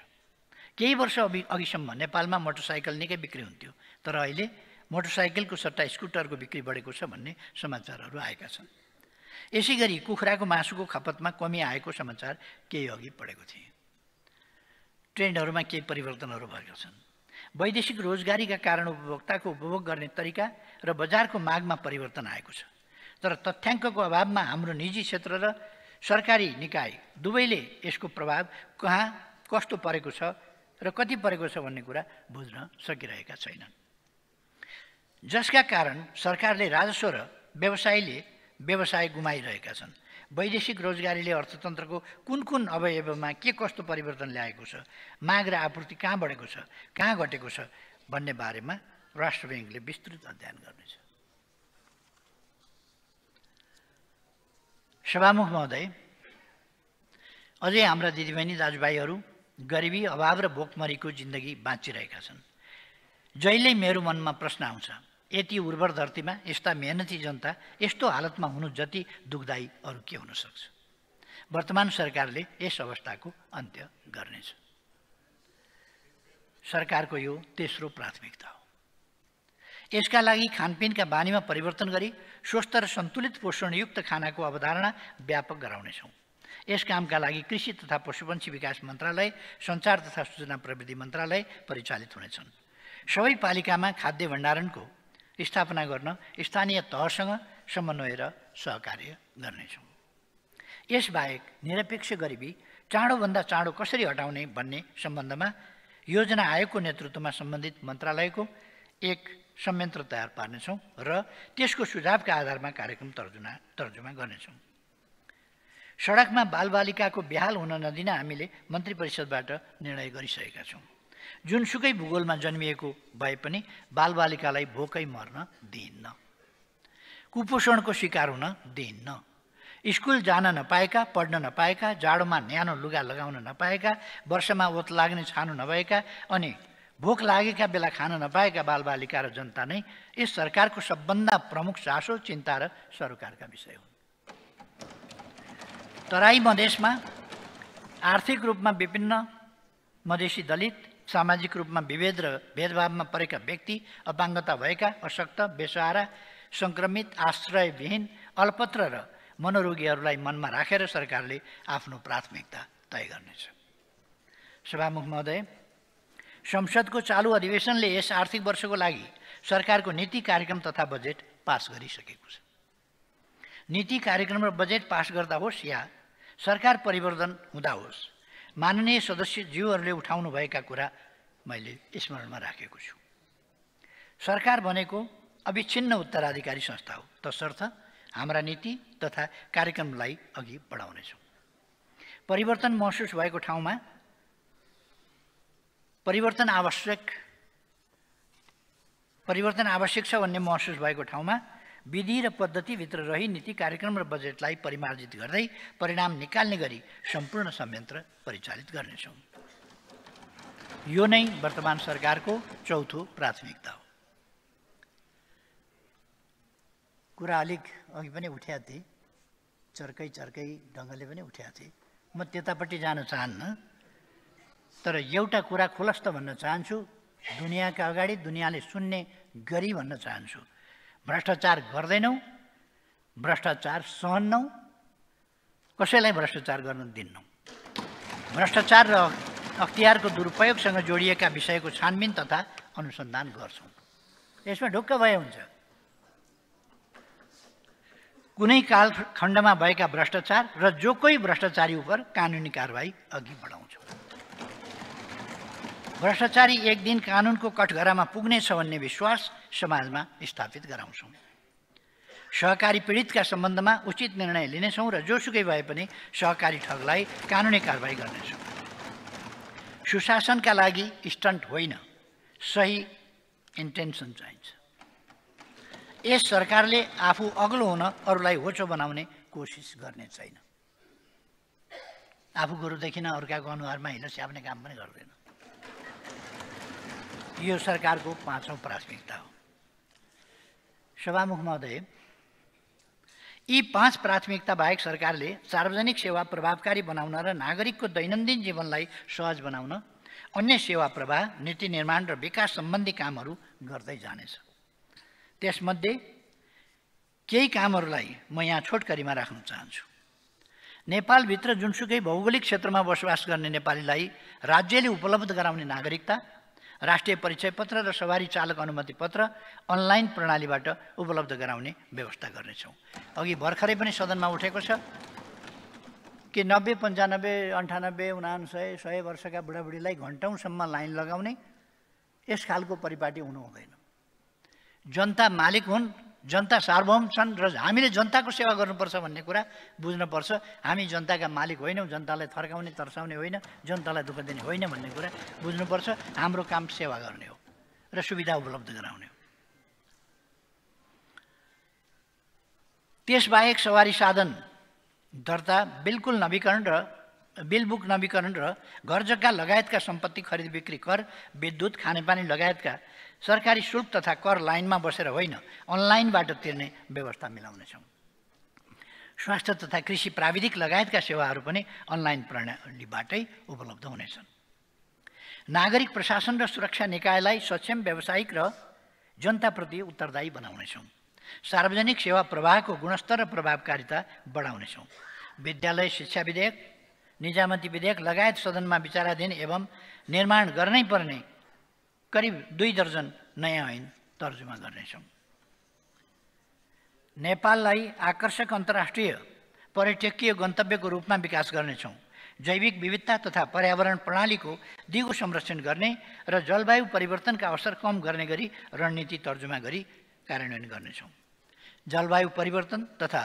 केही वर्ष अघि अघिसम्म नेपालमा मोटरसाइकल निकै बिक्री हुन्थ्यो। तर अहिले मोटरसाइकलको सट्टा स्कुटरको बिक्री बढेको छ भन्ने समाचारहरू आएका छन्। यसै गरी कुखुराको मासुको खपतमा कमी आएको समाचार केही अघि पढेको थिएँ। ट्रेन्डहरूमा केही परिवर्तनहरू भएका छन्। वैदेशिक रोजगारीका कारण उपभोक्ताको उपभोग गर्ने तरिका र बजारको मागमा परिवर्तन आएको छ। तर तथ्याङ्कको अभावमा हाम्रो निजी क्षेत्र र सरकारी निकाय दुवैले यसको प्रभाव कहाँ कस्तो परेको छ र कति परेको छ भन्ने कुरा बुझ्न सकिरहेका छैनन्। जसका कारण सरकारले राजस्व र व्यवसायले व्यवसाय गुमाइरहेका छन्। वैदेशिक रोजगारीले अर्थतन्त्रको कुन कुन अवयवमा के कस्तो परिवर्तन ल्याएको छ माग र आपूर्ति कहाँ बढेको छ कहाँ घटेको छ भन्ने बारेमा राष्ट्र ब्याङ्कले विस्तृत अध्ययन गर्नेछ। सभामुख महोदय अझै हाम्रा दिदीबहिनी दाजुभाइहरू गरिबी अभाव र भोकमरीको जिन्दगी बाँचिरहेका छन्। जहिल्यै मेरो मनमा प्रश्न आउँछ यति उर्वर धरतीमा यस्ता मेहनती जनता यस्तो हालतमा हुनु जति दुःखदायी अरू के हुन सक्छ? वर्तमान सरकारले यस अवस्थाको अन्त्य गर्नेछ। सरकारको यो तेस्रो प्राथमिकता हो। यसका लागि खानपिनका बानीमा परिवर्तन गरी स्वस्थ र सन्तुलित पोषणयुक्त खानाको अवधारणा व्यापक गराउनेछौँ। यस कामका लागि कृषि तथा पशुपन्छी विकास मन्त्रालय सञ्चार तथा सूचना प्रविधि मन्त्रालय परिचालित हुनेछन्। सबै पालिकामा खाद्य भण्डारणको स्थापना गर्न स्थानीय तहसँग समन्वय र सहकार्य गर्नेछौँ। यसबाहेक निरपेक्ष गरिबी चाँडोभन्दा चाँडो कसरी हटाउने भन्ने सम्बन्धमा योजना आयोगको नेतृत्वमा सम्बन्धित मन्त्रालयको एक संयन्त्र तयार पार्नेछौँ र त्यसको सुझावका आधारमा कार्यक्रम तर्जुमा तर्जुमा गर्नेछौँ। सडकमा बालबालिकाको बेहाल हुन नदिन हामीले मन्त्री परिषदबाट निर्णय गरिसकेका छौँ। जुनसुकै भूगोलमा जन्मिएको भए पनि बालबालिकालाई भोकै मर्न दिइन्न। कुपोषणको शिकार हुन दिइन्न। स्कुल जान नपाएका पढ्न नपाएका जाडोमा न्यानो लुगा लगाउन नपाएका वर्षमा ओत लाग्ने छानो नभएका अनि भोक लागेका बेला खान नपाएका बालबालिका र जनता नै यस सरकारको सबभन्दा प्रमुख चासो चिन्ता र सरोकारका विषय हुन्। तराई मधेसमा आर्थिक रूपमा विभिन्न मधेसी दलित सामाजिक रूपमा विभेद र भेदभावमा परेका व्यक्ति अपाङ्गता भएका अशक्त बेसहारा सङ्क्रमित आश्रयविहीन अल्पत्र र मनोरोगीहरूलाई मनमा राखेर सरकारले आफ्नो प्राथमिकता तय गर्नेछ। सभामुख महोदय संसदको चालु अधिवेशनले यस आर्थिक वर्षको लागि सरकारको नीति कार्यक्रम तथा बजेट पास गरिसकेको छ। नीति कार्यक्रम र बजेट पास गर्दा होस् या सरकार परिवर्तन हुँदा होस् माननीय सदस्यज्यूहरूले उठाउनुभएका कुरा मैले स्मरणमा राखेको छु। सरकार भनेको अविच्छिन्न उत्तराधिकारी संस्था हो। तसर्थ हाम्रा नीति तथा कार्यक्रमलाई अघि बढाउनेछौँ। परिवर्तन महसुस भएको ठाउँमा परिवर्तन आवश्यक परिवर्तन आवश्यक छ भन्ने महसुस भएको ठाउँमा विधि र पद्धतिभित्र रही नीति कार्यक्रम र बजेटलाई परिमार्जित गर्दै परिणाम निकाल्ने गरी सम्पूर्ण संयन्त्र परिचालित गर्नेछौँ। यो नै वर्तमान सरकारको चौथो प्राथमिकता हो। कुरा अलिक अघि पनि उठ्या थिएँ, चर्कै चर्कै ढङ्गले पनि उठ्या थिएँ। म त्यतापट्टि जान चाहन्न, तर एउटा कुरा खुलस्त भन्न चाहन्छु, दुनियाँका अगाडि दुनियाँले सुन्ने गरी भन्न चाहन्छु। भ्रष्टाचार गर्दैनौँ भ्रष्टाचार सहन्नौ कसैलाई भ्रष्टाचार गर्न दिन्नौँ? भ्रष्टाचार र अख्तियारको दुरुपयोगसँग जोडिएका विषयको छानबिन तथा अनुसन्धान गर्छौँ। यसमा ढुक्क भए हुन्छ। कुनै कालखण्डमा भएका भ्रष्टाचार र जो कोही भ्रष्टाचारी उप कानुनी कारवाही अघि बढाउँछौँ। भ्रष्टाचारी एक दिन कानुनको कठघरामा पुग्नेछ भन्ने विश्वास समाजमा स्थापित गराउँछौँ। सहकारी पीडितका सम्बन्धमा उचित निर्णय लिनेछौँ र जोसुकै भए पनि सहकारी ठगलाई कानुनी कारवाही गर्नेछौँ। सुशासनका लागि स्टन्ट होइन सही इन्टेन्सन चाहिन्छ। यस सरकारले आफू अग्लो हुन अरूलाई होचो बनाउने कोसिस गर्ने छैन। आफू गुरुदेखि अर्काको अनुहारमा हिलो स्याप्ने काम पनि गर्दैन। यो सरकारको पाँचौँ प्राथमिकता हो। सभामुख महोदय यी पाँच प्राथमिकता बाहेक सरकारले सार्वजनिक सेवा प्रभावकारी बनाउन र नागरिकको दैनन्दिन जीवनलाई सहज बनाउन अन्य सेवा प्रवाह नीति निर्माण र विकास सम्बन्धी कामहरू गर्दै जानेछ। त्यसमध्ये केही कामहरूलाई म यहाँ छोटकरीमा राख्न चाहन्छु। नेपालभित्र जुनसुकै भौगोलिक क्षेत्रमा बसोबास गर्ने नेपालीलाई राज्यले उपलब्ध गराउने नागरिकता राष्ट्रिय परिचय पत्र र सवारी चालक अनुमति पत्र अनलाइन प्रणालीबाट उपलब्ध गराउने व्यवस्था गर्नेछौँ। अघि भर्खरै पनि सदनमा उठेको छ कि नब्बे पन्चानब्बे अन्ठानब्बे उनासय सय वर्षका बुढाबुढीलाई घन्टौँसम्म लाइन लगाउने यस खालको परिपाटी हुनु हुँदैन। जनता मालिक हुन् जनता सार्वभौम छन् र हामीले जनताको सेवा गर्नुपर्छ भन्ने कुरा बुझ्नुपर्छ। हामी जनताका मालिक होइनौँ जनतालाई थर्काउने तर्साउने होइन जनतालाई दुःख दिने होइन भन्ने कुरा बुझ्नुपर्छ। हाम्रो काम सेवा गर्ने हो र सुविधा उपलब्ध गराउने हो। त्यसबाहेक सवारी साधन दर्ता बिल्कुल नवीकरण र बिल बुक नवीकरण र घर जग्गा लगायतका सम्पत्ति खरिद बिक्री कर विद्युत खानेपानी लगायतका सरकारी शुल्क तथा कर लाइनमा बसेर होइन अनलाइनबाट तिर्ने व्यवस्था मिलाउनेछौँ। स्वास्थ्य तथा कृषि प्राविधिक लगायतका सेवाहरू पनि अनलाइन प्रणालीबाटै उपलब्ध हुनेछन्। नागरिक प्रशासन र सुरक्षा निकायलाई सक्षम व्यावसायिक र जनताप्रति उत्तरदायी बनाउनेछौँ। सार्वजनिक सेवा प्रवाहको गुणस्तर र प्रभावकारिता बढाउनेछौँ। विद्यालय शिक्षा विधेयक निजामती विधेयक लगायत सदनमा विचाराधीन एवं निर्माण गर्नै पर्ने करिब दुई दर्जन नयाँ ऐन तर्जुमा गर्नेछौँ। नेपाललाई आकर्षक अन्तर्राष्ट्रिय पर्यटकीय गन्तव्यको रूपमा विकास गर्नेछौँ। जैविक विविधता तथा पर्यावरण प्रणालीको दिगो संरक्षण गर्ने र जलवायु परिवर्तनका अवसर कम गर्ने गरी रणनीति तर्जुमा गरी कार्यान्वयन गर्नेछौँ। जलवायु परिवर्तन तथा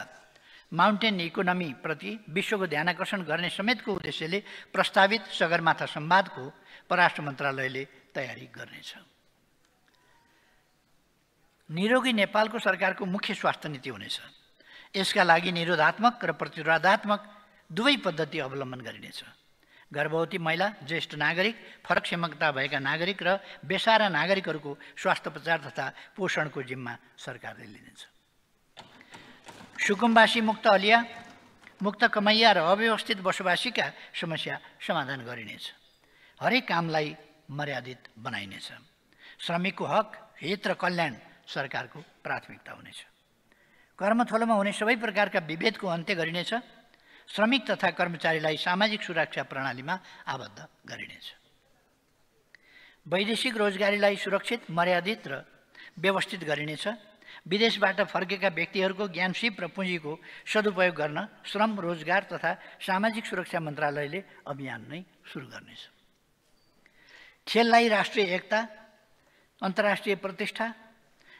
माउन्टेन इकोनोमीप्रति विश्वको ध्यान आकर्षण गर्ने समेतको उद्देश्यले प्रस्तावित सगरमाथा संवादको परराष्ट्र मन्त्रालयले तयारी गर्नेछ। निरोगी नेपालको सरकारको मुख्य स्वास्थ्य नीति हुनेछ। यसका लागि निरोधात्मक र प्रतिरोधात्मक दुवै पद्धति अवलम्बन गरिनेछ। गर्भवती महिला ज्येष्ठ नागरिक फरक क्षमता भएका नागरिक र बेसारा नागरिकहरूको स्वास्थ्य उपचार तथा पोषणको जिम्मा सरकारले लिनेछ। सुकुम्बासी मुक्त अलिया मुक्त कमैया र अव्यवस्थित बसोबासीका समस्या समाधान गरिनेछ। हरेक कामलाई मर्यादित बनाइनेछ। श्रमिकको हक हित र कल्याण सरकारको प्राथमिकता हुनेछ। कर्मथलोमा हुने सबै प्रकारका विभेदको अन्त्य गरिनेछ। श्रमिक तथा कर्मचारीलाई सामाजिक सुरक्षा प्रणालीमा आबद्ध गरिनेछ। वैदेशिक रोजगारीलाई सुरक्षित मर्यादित र व्यवस्थित गरिनेछ। विदेशबाट फर्केका व्यक्तिहरूको ज्ञान सिप र पुँजीको सदुपयोग गर्न श्रम रोजगार तथा सामाजिक सुरक्षा मन्त्रालयले अभियान नै सुरु गर्नेछ। खेललाई राष्ट्रिय एकता अन्तर्राष्ट्रिय प्रतिष्ठा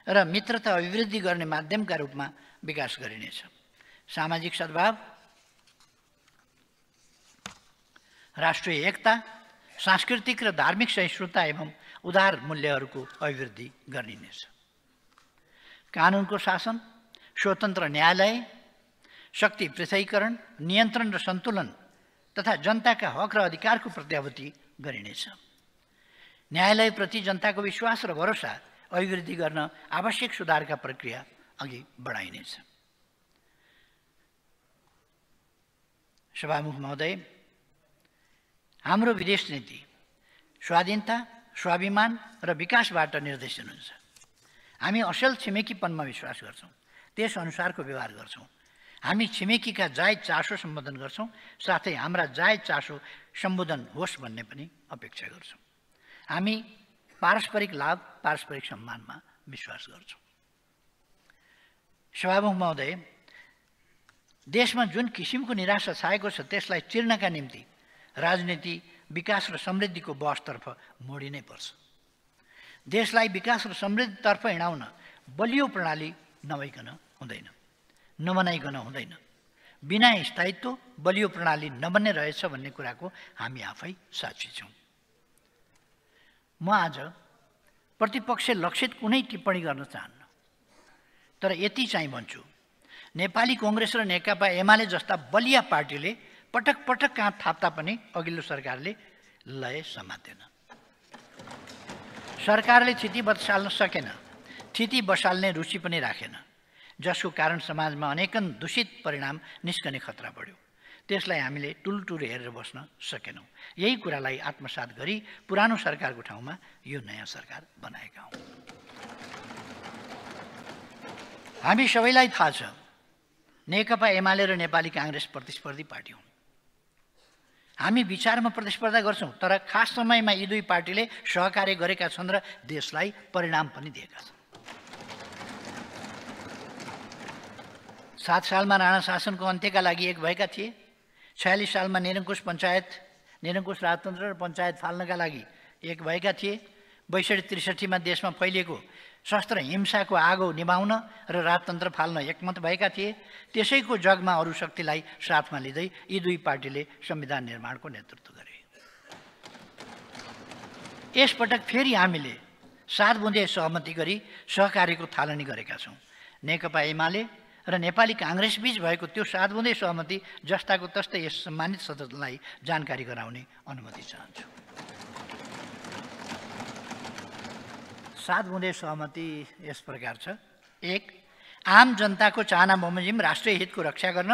र मित्रता अभिवृद्धि गर्ने माध्यमका रूपमा विकास गरिनेछ। सामाजिक सद्भाव राष्ट्रिय एकता सांस्कृतिक र धार्मिक सहिष्णुता एवं उदार मूल्यहरूको अभिवृद्धि गरिनेछ। कानुनको शासन स्वतन्त्र न्यायालय शक्ति पृथकीकरण नियन्त्रण र सन्तुलन तथा जनताका हक र अधिकारको प्रत्याभूति गरिनेछ। न्यायालयप्रति जनताको विश्वास र भरोसा अभिवृद्धि गर्न आवश्यक सुधारका प्रक्रिया अघि बढाइनेछ। सभामुख महोदय हाम्रो विदेश नीति स्वाधीनता स्वाभिमान र विकासबाट निर्देशन हुन्छ। हामी असल छिमेकीपनमा विश्वास गर्छौँ त्यस अनुसारको व्यवहार गर्छौँ। हामी छिमेकीका जायज चासो सम्बोधन गर्छौँ साथै हाम्रा जायज चासो सम्बोधन होस् भन्ने पनि अपेक्षा गर्छौँ। हामी पारस्परिक लाभ पारस्परिक सम्मानमा विश्वास गर्छौँ। सभामुख महोदय देशमा जुन किसिमको निराशा छाएको छ त्यसलाई चिर्नका निम्ति राजनीति विकास र समृद्धिको बसतर्फ मोडिनै पर्छ। देशलाई विकास र समृद्धितर्फ हिँडाउन बलियो प्रणाली नभइकन हुँदैन नबनाइकन हुँदैन। बिना स्थायित्व बलियो प्रणाली नबन्ने रहेछ भन्ने कुराको हामी आफै साक्षी छौँ। म आज प्रतिपक्ष लक्षित कुनै टिप्पणी गर्न चाहन्न। तर यति चाहिँ भन्छु नेपाली कङ्ग्रेस र नेकपा एमाले जस्ता बलिया पार्टीले पटक पटक कहाँ थाप्दा पनि अघिल्लो सरकारले लय समातेन। सरकारले थिति बसाल्न सकेन थिति बसाल्ने रुचि पनि राखेन जसको कारण समाजमा अनेकन दूषित परिणाम निस्कने खतरा बढ्यो। त्यसलाई हामीले टुलटुल हेरेर बस्न सकेनौँ। यही कुरालाई आत्मसात गरी पुरानो सरकारको ठाउँमा यो नयाँ सरकार बनाएका हौँ। हामी सबैलाई थाहा छ नेकपा एमाले र नेपाली काङ्ग्रेस प्रतिस्पर्धी पार्टी हुन्। हामी विचारमा प्रतिस्पर्धा गर्छौँ तर खास समयमा यी दुई पार्टीले सहकार्य गरेका छन् र देशलाई परिणाम पनि दिएका छन्। सात सालमा राणा शासनको अन्त्यका लागि एक भएका थिए। छयालिस सालमा निरङ्कुश पञ्चायत निरङ्कुश राजतन्त्र र पञ्चायत फाल्नका लागि एक भएका थिए। बैसठी त्रिसठीमा देशमा फैलिएको शस्त्र हिंसाको आगो निभाउन र राजतन्त्र फाल्न एकमत भएका थिए। त्यसैको जगमा अरू शक्तिलाई साथमा लिँदै यी दुई पार्टीले संविधान निर्माणको नेतृत्व गरे। यसपटक फेरि हामीले सात बुँदे सहमति गरी सहकार्यको थालनी गरेका छौँ। नेकपा एमाले र नेपाली काङ्ग्रेसबीच भएको त्यो सात बुँदे सहमति जस्ताको तस्तै यस सम्मानित सदनलाई जानकारी गराउने अनुमति चाहन्छु। सात बुँदे सहमति यस प्रकार छ। एक आम जनताको चाहना बमोजिम राष्ट्रिय हितको रक्षा गर्न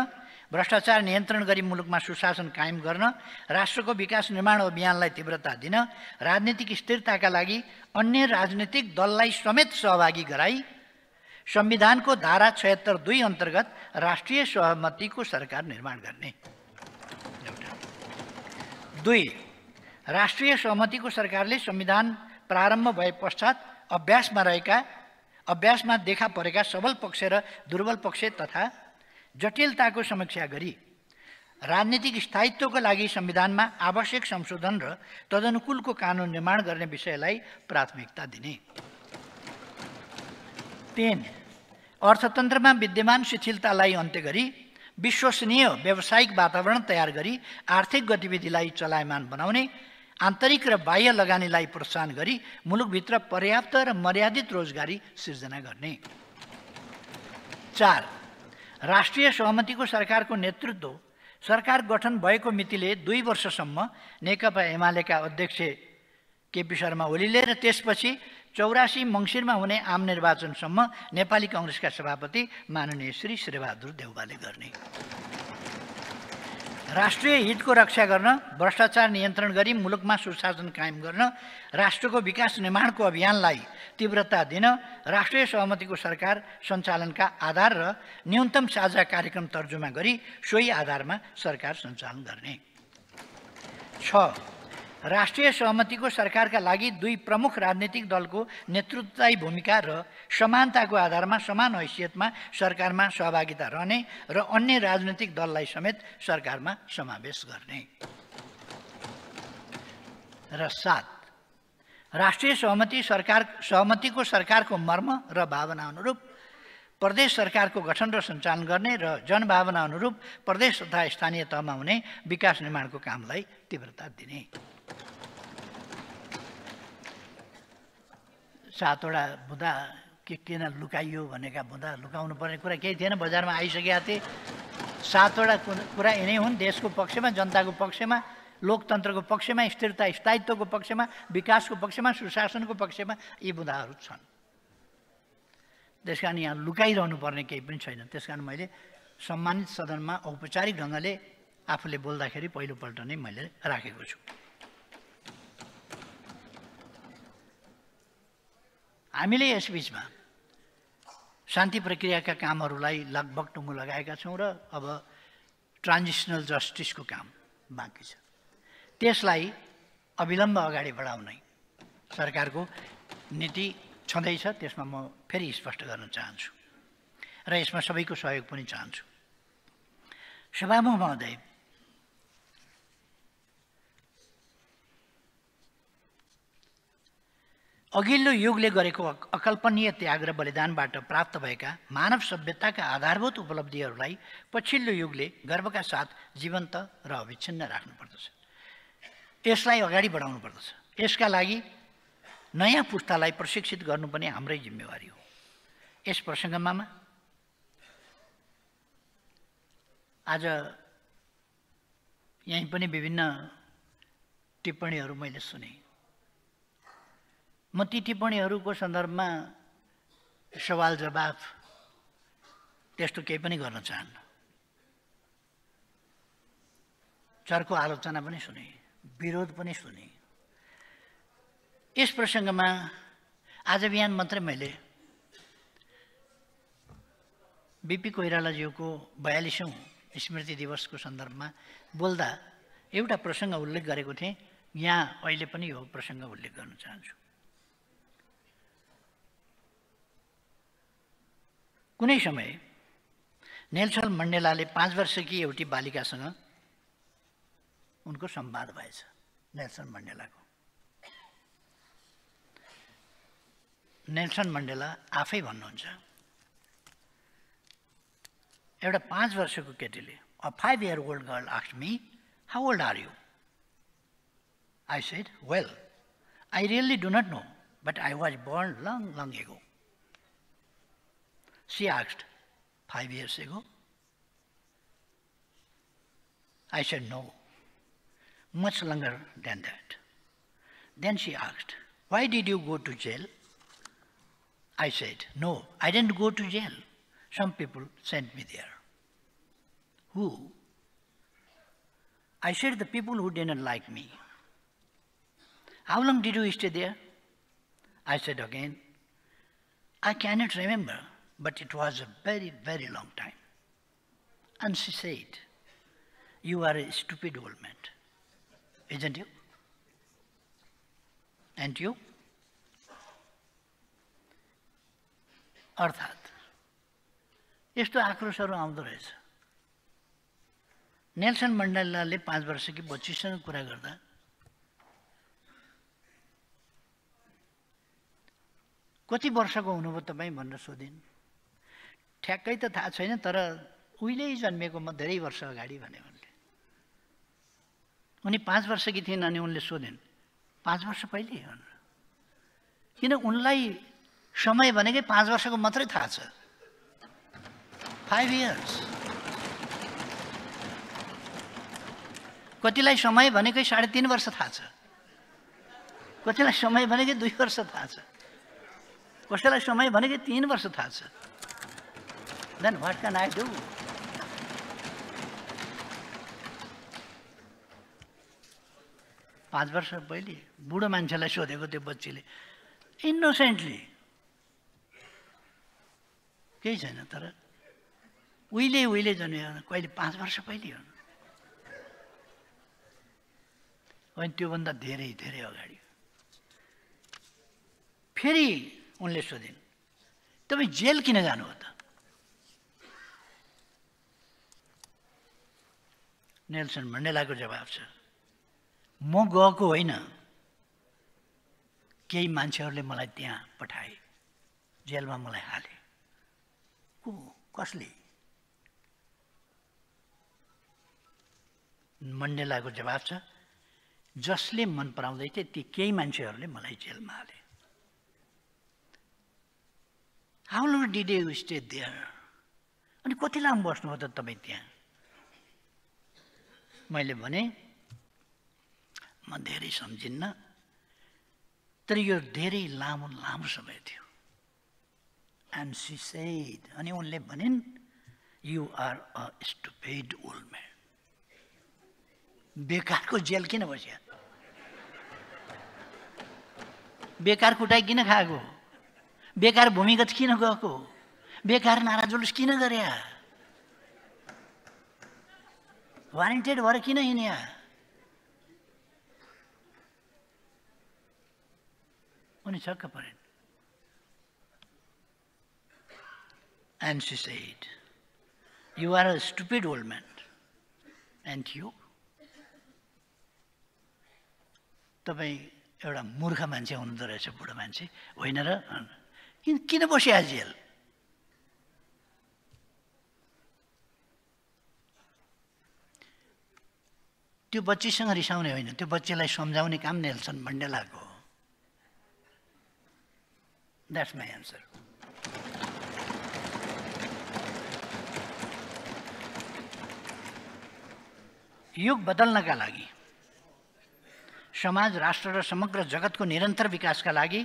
भ्रष्टाचार नियन्त्रण गरी मुलुकमा सुशासन कायम गर्न राष्ट्रको विकास निर्माण अभियानलाई तीव्रता दिन राजनीतिक स्थिरताका लागि अन्य राजनीतिक दललाई समेत सहभागी गराई संविधानको धारा छयत्तर दुई अन्तर्गत राष्ट्रिय सहमतिको सरकार निर्माण गर्ने। दुई राष्ट्रिय सहमतिको सरकारले संविधान प्रारम्भ भए पश्चात अभ्यासमा रहेका अभ्यासमा देखा परेका सबल पक्ष र दुर्बल पक्ष तथा जटिलताको समीक्षा गरी राजनीतिक स्थायित्वको लागि संविधानमा आवश्यक संशोधन र तदनुकूलको कानुन निर्माण गर्ने विषयलाई प्राथमिकता दिने। तिन अर्थतन्त्रमा विद्यमान शिथिलतालाई अन्त्य गरी विश्वसनीय व्यावसायिक वातावरण तयार गरी आर्थिक गतिविधिलाई चलायमान बनाउने आन्तरिक र बाह्य लगानीलाई प्रोत्साहन गरी मुलुकभित्र पर्याप्त र मर्यादित रोजगारी सिर्जना गर्ने। चार राष्ट्रिय सहमतिको सरकारको नेतृत्व सरकार गठन भएको मितिले दुई वर्षसम्म नेकपा एमालेका अध्यक्ष केपी शर्मा ओलीले र त्यसपछि चौरासी मङ्सिरमा हुने आम निर्वाचनसम्म नेपाली कङ्ग्रेसका सभापति माननीय श्री श्रीबहादुर देउवाले गर्ने। राष्ट्रिय हितको रक्षा गर्न भ्रष्टाचार नियन्त्रण गरी मुलुकमा सुशासन कायम गर्न राष्ट्रको विकास निर्माणको अभियानलाई तीव्रता दिन राष्ट्रिय सहमतिको सरकार सञ्चालनका आधार र न्यूनतम साझा कार्यक्रम तर्जुमा गरी सोही आधारमा सरकार सञ्चालन गर्ने। छ। राष्ट्रिय सहमतिको सरकारका लागि दुई प्रमुख राजनीतिक दलको नेतृत्वदायी भूमिका र समानताको आधारमा समान हैसियतमा सरकारमा सहभागिता रहने र अन्य राजनीतिक दललाई समेत सरकारमा समावेश गर्ने। र सात राष्ट्रिय सहमति सरकार सहमतिको सरकारको मर्म र भावना अनुरूप प्रदेश सरकारको गठन र सञ्चालन गर्ने र जनभावना अनुरूप प्रदेश तथा स्थानीय तहमा हुने विकास निर्माणको कामलाई तीव्रता दिने। सातवटा बुँदा के किन लुकाइयो भनेका बुँदा लुकाउनु पर्ने कुरा केही थिएन। बजारमा आइसकेका थिए। सातवटा कुरा यिनै हुन्। देशको पक्षमा जनताको पक्षमा लोकतन्त्रको पक्षमा स्थिरता स्थायित्वको पक्षमा विकासको पक्षमा सुशासनको पक्षमा यी बुँदाहरू छन्। त्यस कारण यहाँ लुकाइरहनु पर्ने केही पनि छैन। त्यस कारण मैले सम्मानित सदनमा औपचारिक ढङ्गले आफूले बोल्दाखेरि पहिलोपल्ट नै मैले राखेको छु। हामीले यसबिचमा शान्ति प्रक्रियाका कामहरूलाई लगभग टुङ्गो लगाएका छौँ र अब ट्रान्जिसनल जस्टिसको काम बाँकी छ। त्यसलाई अविलम्ब अगाडि बढाउनै सरकारको नीति छँदैछ त्यसमा म फेरि स्पष्ट गर्न चाहन्छु। र यसमा सबैको सहयोग पनि चाहन्छु। सभामुख महोदय अघिल्लो युगले गरेको अकल्पनीय त्याग र बलिदानबाट प्राप्त भएका मानव सभ्यताका आधारभूत उपलब्धिहरूलाई पछिल्लो युगले गर्वका साथ जीवन्त र अविच्छिन्न राख्नुपर्दछ। यसलाई अगाडि बढाउनु पर्दछ यसका लागि नयाँ पुस्तालाई प्रशिक्षित गर्नु पनि हाम्रै जिम्मेवारी हो। यस प्रसङ्गमा आज यहीँ पनि विभिन्न टिप्पणीहरू मैले सुने। म ती टिप्पणीहरूको सन्दर्भमा सवाल जवाफ त्यस्तो केही पनि गर्न चाहन्न। चर्को आलोचना पनि सुने विरोध पनि सुने। यस प्रसङ्गमा आज बिहान मात्रै मैले बिपी कोइरालाज्यूको बयालिसौँ स्मृति दिवसको सन्दर्भमा बोल्दा एउटा प्रसङ्ग उल्लेख गरेको थिएँ। यहाँ अहिले पनि यो प्रसङ्ग उल्लेख गर्न चाहन्छु। कुनै समय नेल्सन मण्डेलाले पाँच वर्षकी एउटी बालिकासँग उनको संवाद भएछ नेल्सन मण्डेलाको नेल्सन मण्डेला आफै भन्नुहुन्छ एउटा पाँच वर्षको केटीले a five year old girl आक्स me how old are you I said well I really do not know but I was born long, long ago. She asked, Five years ago? I said, No, much longer than that. Then she asked, Why did you go to jail? I said, No, I didn't go to jail. Some people sent me there. Who? I said, The people who didn't like me. How long did you stay there? I said again, I cannot remember, but it was a very, very long time. And she said, You are a stupid old man, isn't you? And you? अर्थात् यस्तो आक्रोशहरू आउँदो रहेछ Nelson मण्डलाले पाँच वर्षकी बच्चीसँग कुरा गर्दा कति वर्षको हुनुभयो तपाईँ भनेर सोधिन् ठ्याक्कै त थाहा छैन तर उहिल्यै जन्मेको म धेरै वर्ष अगाडि भने उनले। उनी पाँच वर्षकी थिइन् अनि उनले सोधिन् पाँच वर्ष पहिले भनेर किन उनलाई समय भनेकै पाँच वर्षको मात्रै थाहा छ। फाइभ इयर्स कतिलाई समय भनेकै साढे तिन वर्ष थाहा छ। कतिलाई समय भनेकै दुई वर्ष थाहा छ। कसैलाई समय भनेकै तिन वर्ष थाहा छ। Then what can I do पाँच वर्ष पहिले बुढो मान्छेलाई सोधेको त्यो बच्चीले इनोसेन्टली केही छैन तर उहिले उहिले जन्मियो कहिले पाँच वर्ष पहिले हो। होइन त्योभन्दा धेरै धेरै अगाडि। फेरि उनले सोधिन् तपाईँ जेल किन जानुभयो त? नेल्सन मण्डेलाको जवाब छ। म गएको होइन। केही मान्छेहरूले मलाई त्यहाँ पठाए। जेलमा मलाई हाले। को? कसले? मण्डेलाको जवाब छ जसले मन पराउँदै थिए ती केही मान्छेहरूले मलाई जेलमा हाले। How long did you stay there अनि कति लामो बस्नुभयो त तपाईँ त्यहाँ? मैले भने म धेरै सम्झिन्न तर यो धेरै लामो लामो समय थियो। एन्ड सी सेड अनि उनले भनिन् you are a stupid old man बेकारको जेल किन बस्या? बेकार कुटाइ किन खाएको? बेकार भूमिगत किन गएको? बेकार नारा जुलुस किन गरे? वारेन्टेड भएर किन हिँड्या उनी छक्क परेन् And she said, You are a stupid old man. And you? तपाईँ एउटा मूर्ख मान्छे हुनुहुँदो रहेछ बुढो मान्छे होइन र किन किन बस्यो त्यो बच्चीसँग रिसाउने होइन। त्यो बच्चीलाई सम्झाउने काम नेल्सन मण्डेलाको हो। द्याट्स माई एन्सर युग बदल्नका लागि समाज राष्ट्र र समग्र जगतको निरन्तर विकासका लागि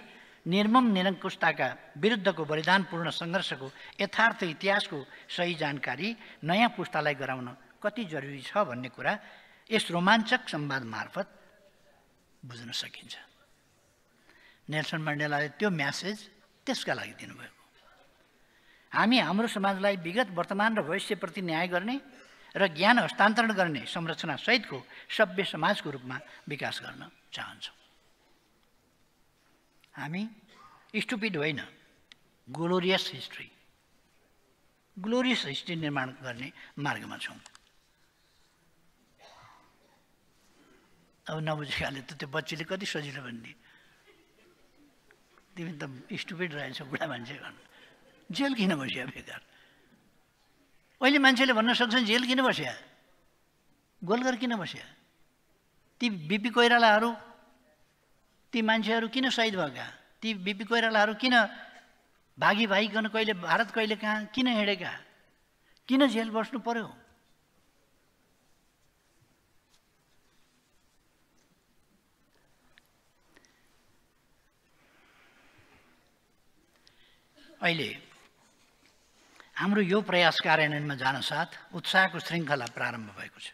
निर्मम निरङ्कुशताका विरुद्धको बलिदानपूर्ण सङ्घर्षको यथार्थ इतिहासको सही जानकारी नयाँ पुस्तालाई गराउन कति जरुरी छ भन्ने कुरा यस रोमाञ्चक संवाद मार्फत बुझ्न सकिन्छ। नेल्सन मण्डेलाले त्यो म्यासेज त्यसका लागि दिनुभएको। हामी हाम्रो समाजलाई विगत वर्तमान र भविष्यप्रति न्याय गर्ने र ज्ञान हस्तान्तरण गर्ने संरचना सहितको सभ्य समाजको रूपमा विकास गर्न चाहन्छौँ। हामी स्टुपिड होइन ग्लोरियस हिस्ट्री ग्लोरियस हिस्ट्री निर्माण गर्ने मार्गमा छौँ। अब नबुझेकाले त त्यो बच्चीले कति सजिलो भनिदिए तिमी त स्टुपिड रहेछ बुढा मान्छे भन्नु जेल किन बस्यो बेकार? अहिले मान्छेले भन्न सक्छन् जेल किन बस्या? गोलगर किन बस्या? ती बिपी कोइरालाहरू ती मान्छेहरू किन सहिद भएका? ती बिपी कोइरालाहरू किन भागी भागिकन कहिले भारत कहिले कहाँ किन हिँडेका? किन जेल बस्नु पर्यो? अहिले हाम्रो यो प्रयास कार्यान्वयनमा जान साथ उत्साहको श्रृङ्खला प्रारम्भ भएको छ।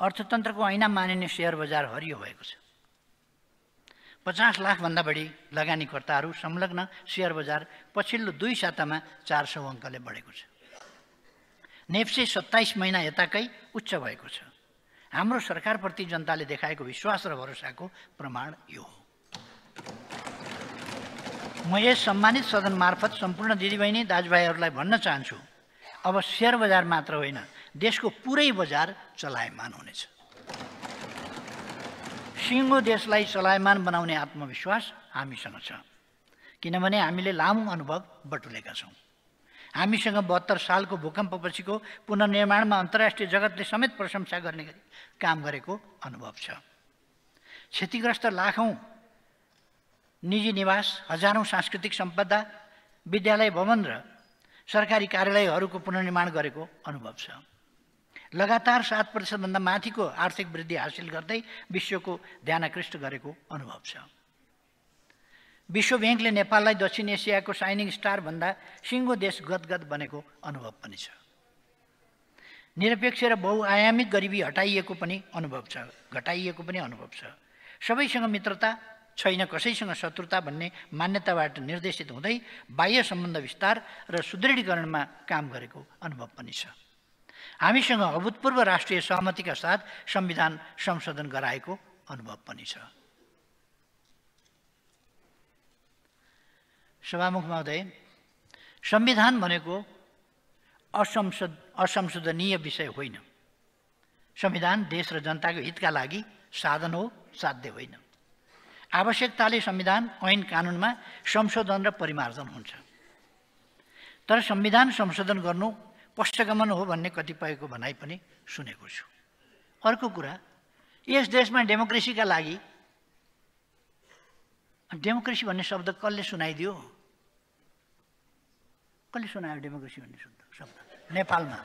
अर्थतन्त्रको ऐना मानिने सेयर बजार हरियो भएको छ। पचास लाखभन्दा बढी लगानीकर्ताहरू संलग्न सेयर बजार पछिल्लो दुई सातामा चार सौ अङ्कले बढेको छ। नेप्से सत्ताइस महिना यताकै उच्च भएको छ। हाम्रो सरकारप्रति जनताले देखाएको विश्वास र भरोसाको प्रमाण यो हो। म यस सम्मानित सदन मार्फत सम्पूर्ण दिदीबहिनी दाजुभाइहरूलाई भन्न चाहन्छु। अब सेयर बजार मात्र होइन देशको पुरै बजार चलायमान हुनेछ। सिङ्गो देशलाई चलायमान बनाउने आत्मविश्वास हामीसँग छ। किनभने हामीले लामो अनुभव बटुलेका छौँ। हामीसँग बहत्तर सालको भूकम्पपछिको पुनर्निर्माणमा अन्तर्राष्ट्रिय जगतले समेत प्रशंसा गर्ने गरी काम गरेको अनुभव छ। क्षतिग्रस्त लाखौँ निजी निवास हजारौँ सांस्कृतिक सम्पदा विद्यालय भवन र सरकारी कार्यालयहरूको पुनर्निर्माण गरेको अनुभव छ। लगातार सात प्रतिशतभन्दा माथिको आर्थिक वृद्धि हासिल गर्दै विश्वको ध्यान आकृष्ट गरेको अनुभव छ। विश्व ब्याङ्कले नेपाललाई दक्षिण एसियाको साइनिङ स्टारभन्दा सिङ्गो देश गदगद बनेको अनुभव पनि छ। निरपेक्ष र बहुआयामिक गरिबी हटाइएको पनि अनुभव छ घटाइएको पनि अनुभव छ। सबैसँग मित्रता छैन कसैसँग शत्रुता भन्ने मान्यताबाट निर्देशित हुँदै बाह्य सम्बन्ध विस्तार र सुदृढीकरणमा काम गरेको अनुभव पनि छ। हामीसँग अभूतपूर्व राष्ट्रिय सहमतिका साथ संविधान संशोधन गराएको अनुभव पनि छ। सभामुख महोदय संविधान भनेको असंशोध असंशोधनीय विषय होइन। संविधान देश र जनताको हितका लागि साधन हो साध्य होइन। आवश्यकताले संविधान ऐन कानुनमा संशोधन र परिमार्जन हुन्छ। तर संविधान संशोधन गर्नु पश्चगमन हो भन्ने कतिपयको भनाइ पनि सुनेको छु। अर्को कुरा यस देशमा डेमोक्रेसीका लागि डेमोक्रेसी भन्ने शब्द कसले सुनाइदियो? कसले सुनायो डेमोक्रेसी भन्ने शब्द? शब्द। नेपालमा।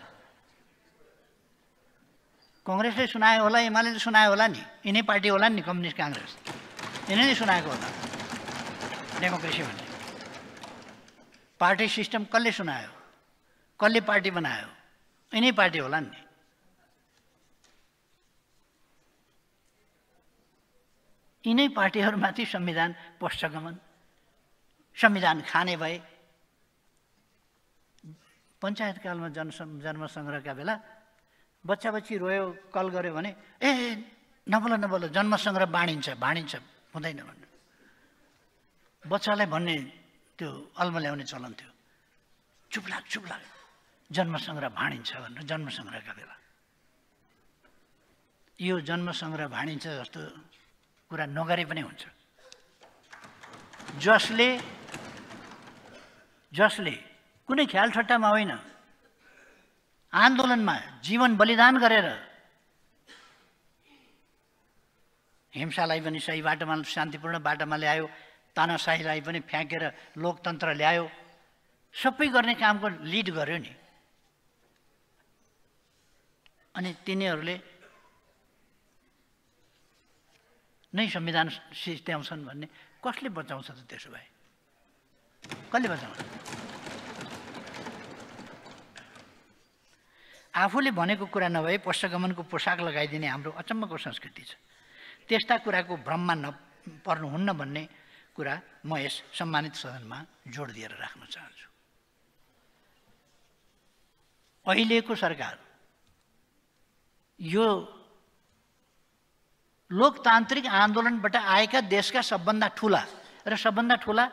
कङ्ग्रेसले सुनायो होला एमाले सुनायो होला नि? यिनै पार्टी होला नि कम्युनिस्ट काङ्ग्रेस? यिनीहरूले सुनाएको होला। डेमोक्रेसी भन्ने। पार्टी सिस्टम कसले सुनायो? कसले पार्टी बनायो? यिनै पार्टी होला नि। यिनै पार्टीहरूमाथि संविधान पश्चगमन संविधान खाने भए पञ्चायतकालमा जन जन्म सङ्ग्रहका बेला बच्चा बच्ची रोयो कल गऱ्यो भने ए नबोल नबोल जन्म सङ्ग्रह बाँडिन्छ बाँडिन्छ। हुँदैन भन्नु। बच्चालाई भन्ने त्यो अल्मा ल्याउने चलन थियो। चुप लाग चुप लाग। जन्म सङ्ग्रह भाँडिन्छ भनेर जन्म सङ्ग्रहका बेला। यो जन्म सङ्ग्रह भाँडिन्छ जस्तो कुरा नगरे पनि हुन्छ। जसले जसले कुनै ख्याल ठट्टामा होइन आन्दोलनमा जीवन बलिदान गरेर हिंसालाई पनि सही बाटोमा शान्तिपूर्ण बाटोमा ल्यायो तानासाहीलाई पनि फ्याँकेर लोकतन्त्र ल्यायो। सबै गर्ने कामको लिड गर्यो नि। अनि तिनीहरूले नै संविधान सित्याउँछन् भन्ने कसले बचाउँछ त त्यसो भए? कसले बचाउँछ? आफूले भनेको कुरा नभए पश्चगमनको पोसाक लगाइदिने हाम्रो अचम्मको संस्कृति छ। त्यस्ता कुराको भ्रममा नपर्नुहुन्न भन्ने कुरा म यस सम्मानित सदनमा जोड दिएर राख्न चाहन्छु। अहिलेको सरकार यो लोकतान्त्रिक आन्दोलनबाट आएका देशका सबभन्दा ठुला र सबभन्दा ठुला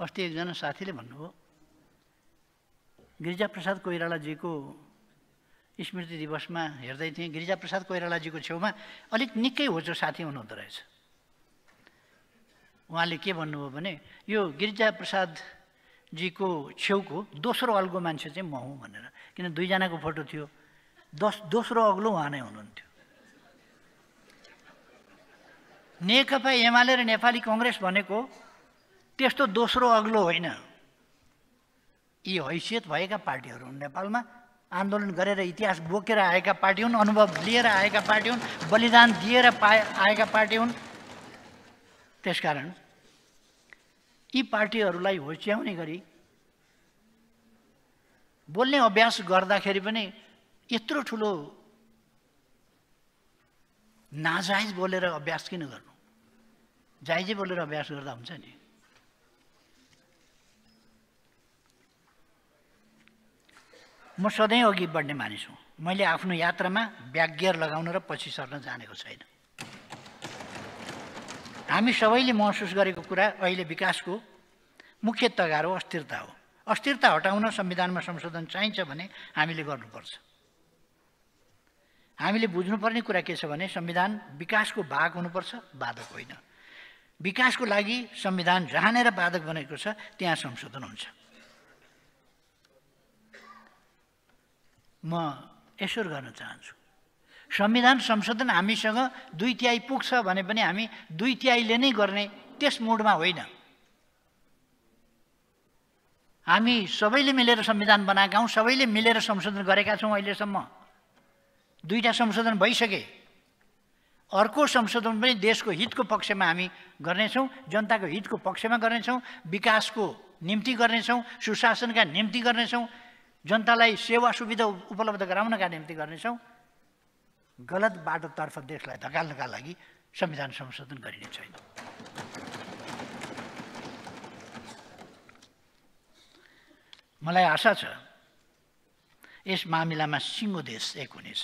अस्ति एकजना साथीले भन्नुभयो गिरिजाप्रसाद कोइरालाजीको स्मृति दिवसमा हेर्दै थिएँ। गिरिजाप्रसाद कोइरालाजीको छेउमा अलिक निकै होचो साथी हुनुहुँदो रहेछ। उहाँले के भन्नुभयो भने यो गिरिजाप्रसादजीको छेउको दोस्रो अल्गो मान्छे चाहिँ म हुँ भनेर। किन दुईजनाको फोटो थियो? दस दोस्रो अग्लो उहाँ नै हुनुहुन्थ्यो। नेकपा एमाले र नेपाली कङ्ग्रेस भनेको त्यस्तो दोस्रो अग्लो होइन। यी हैसियत भएका पार्टीहरू हुन् नेपालमा। आन्दोलन गरेर इतिहास बोकेर आएका पार्टी हुन् अनुभव लिएर आएका पार्टी हुन् बलिदान दिएर पाए आएका पार्टी हुन्। त्यसकारण यी पार्टीहरूलाई होच्याउने गरी बोल्ने अभ्यास गर्दाखेरि पनि यत्रो ठुलो नाजायज बोलेर अभ्यास किन गर्नु? जायजै बोलेर अभ्यास गर्दा हुन्छ नि। म सधैँ अघि बढ्ने मानिस हुँ। मैले आफ्नो यात्रामा गियर लगाउन र पछि सर्न जानेको छैन। हामी सबैले महसुस गरेको कुरा अहिले विकासको मुख्य तगारो अस्थिरता हो। अस्थिरता हटाउन संविधानमा संशोधन चाहिन्छ भने हामीले गर्नुपर्छ। हामीले बुझ्नुपर्ने कुरा के छ भने संविधान विकासको भाग हुनुपर्छ बाधक होइन। विकासको लागि संविधान जहाँनिर बाधक बनेको छ त्यहाँ संशोधन हुन्छ। म यसो गर्न चाहन्छु। संविधान संशोधन हामीसँग दुई तिहाई पुग्छ भने पनि हामी दुई तिहाईले नै गर्ने त्यस मुडमा होइन। हामी सबैले मिलेर संविधान बनाएका हौँ सबैले मिलेर संशोधन गरेका छौँ अहिलेसम्म। दुईवटा संशोधन भइसके। अर्को संशोधन पनि देशको हितको पक्षमा हामी गर्नेछौँ जनताको हितको पक्षमा गर्नेछौँ विकासको निम्ति गर्नेछौँ सुशासनका निम्ति गर्नेछौँ जनतालाई सेवा सुविधा उपलब्ध गराउनका निम्ति गर्नेछौँ। गलत बाटोतर्फ देशलाई धकाल्नका लागि संविधान संशोधन गरिने छैन। मलाई आशा छ यस मामिलामा सिङ्गो देश एक हुनेछ।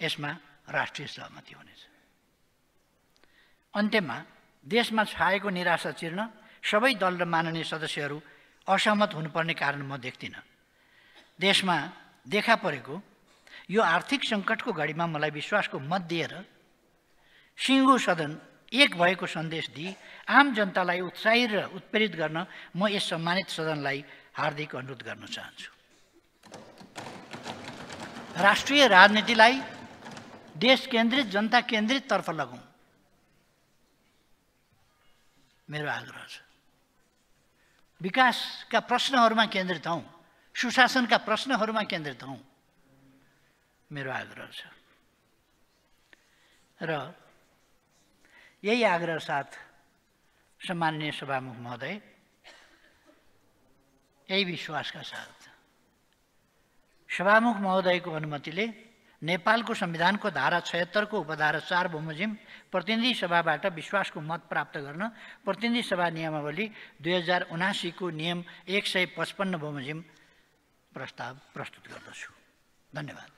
यसमा राष्ट्रिय सहमति हुनेछ। अन्त्यमा देशमा छाएको निराशा चिर्न सबै दल र माननीय सदस्यहरू असहमत हुनुपर्ने कारण म देख्दिनँ। देशमा देखा परेको यो आर्थिक सङ्कटको घडीमा मलाई विश्वासको मत दिएर सिङ्गो सदन एक भएको सन्देश दिई आम जनतालाई उत्साहित र उत्प्रेरित गर्न म यस सम्मानित सदनलाई हार्दिक अनुरोध गर्न चाहन्छु। राष्ट्रिय राजनीतिलाई देश केन्द्रित जनता केन्द्रिततर्फ लगाउँ मेरो आग्रह छ। विकासका प्रश्नहरूमा केन्द्रित हौँ। सुशासनका प्रश्नहरूमा केन्द्रित हौँ। मेरो आग्रह छ। र यही आग्रह साथ सम्माननीय सभामुख महोदय यही विश्वासका साथ सभामुख महोदयको अनुमतिले नेपालको संविधानको धारा छयत्तरको उपधारा चार बमोजिम प्रतिनिधि सभाबाट विश्वासको मत प्राप्त गर्न प्रतिनिधि सभा नियमावली दुई हजार उनासीको नियम एक सय पचपन्न बमोजिम प्रस्ताव प्रस्तुत गर्दछु। धन्यवाद।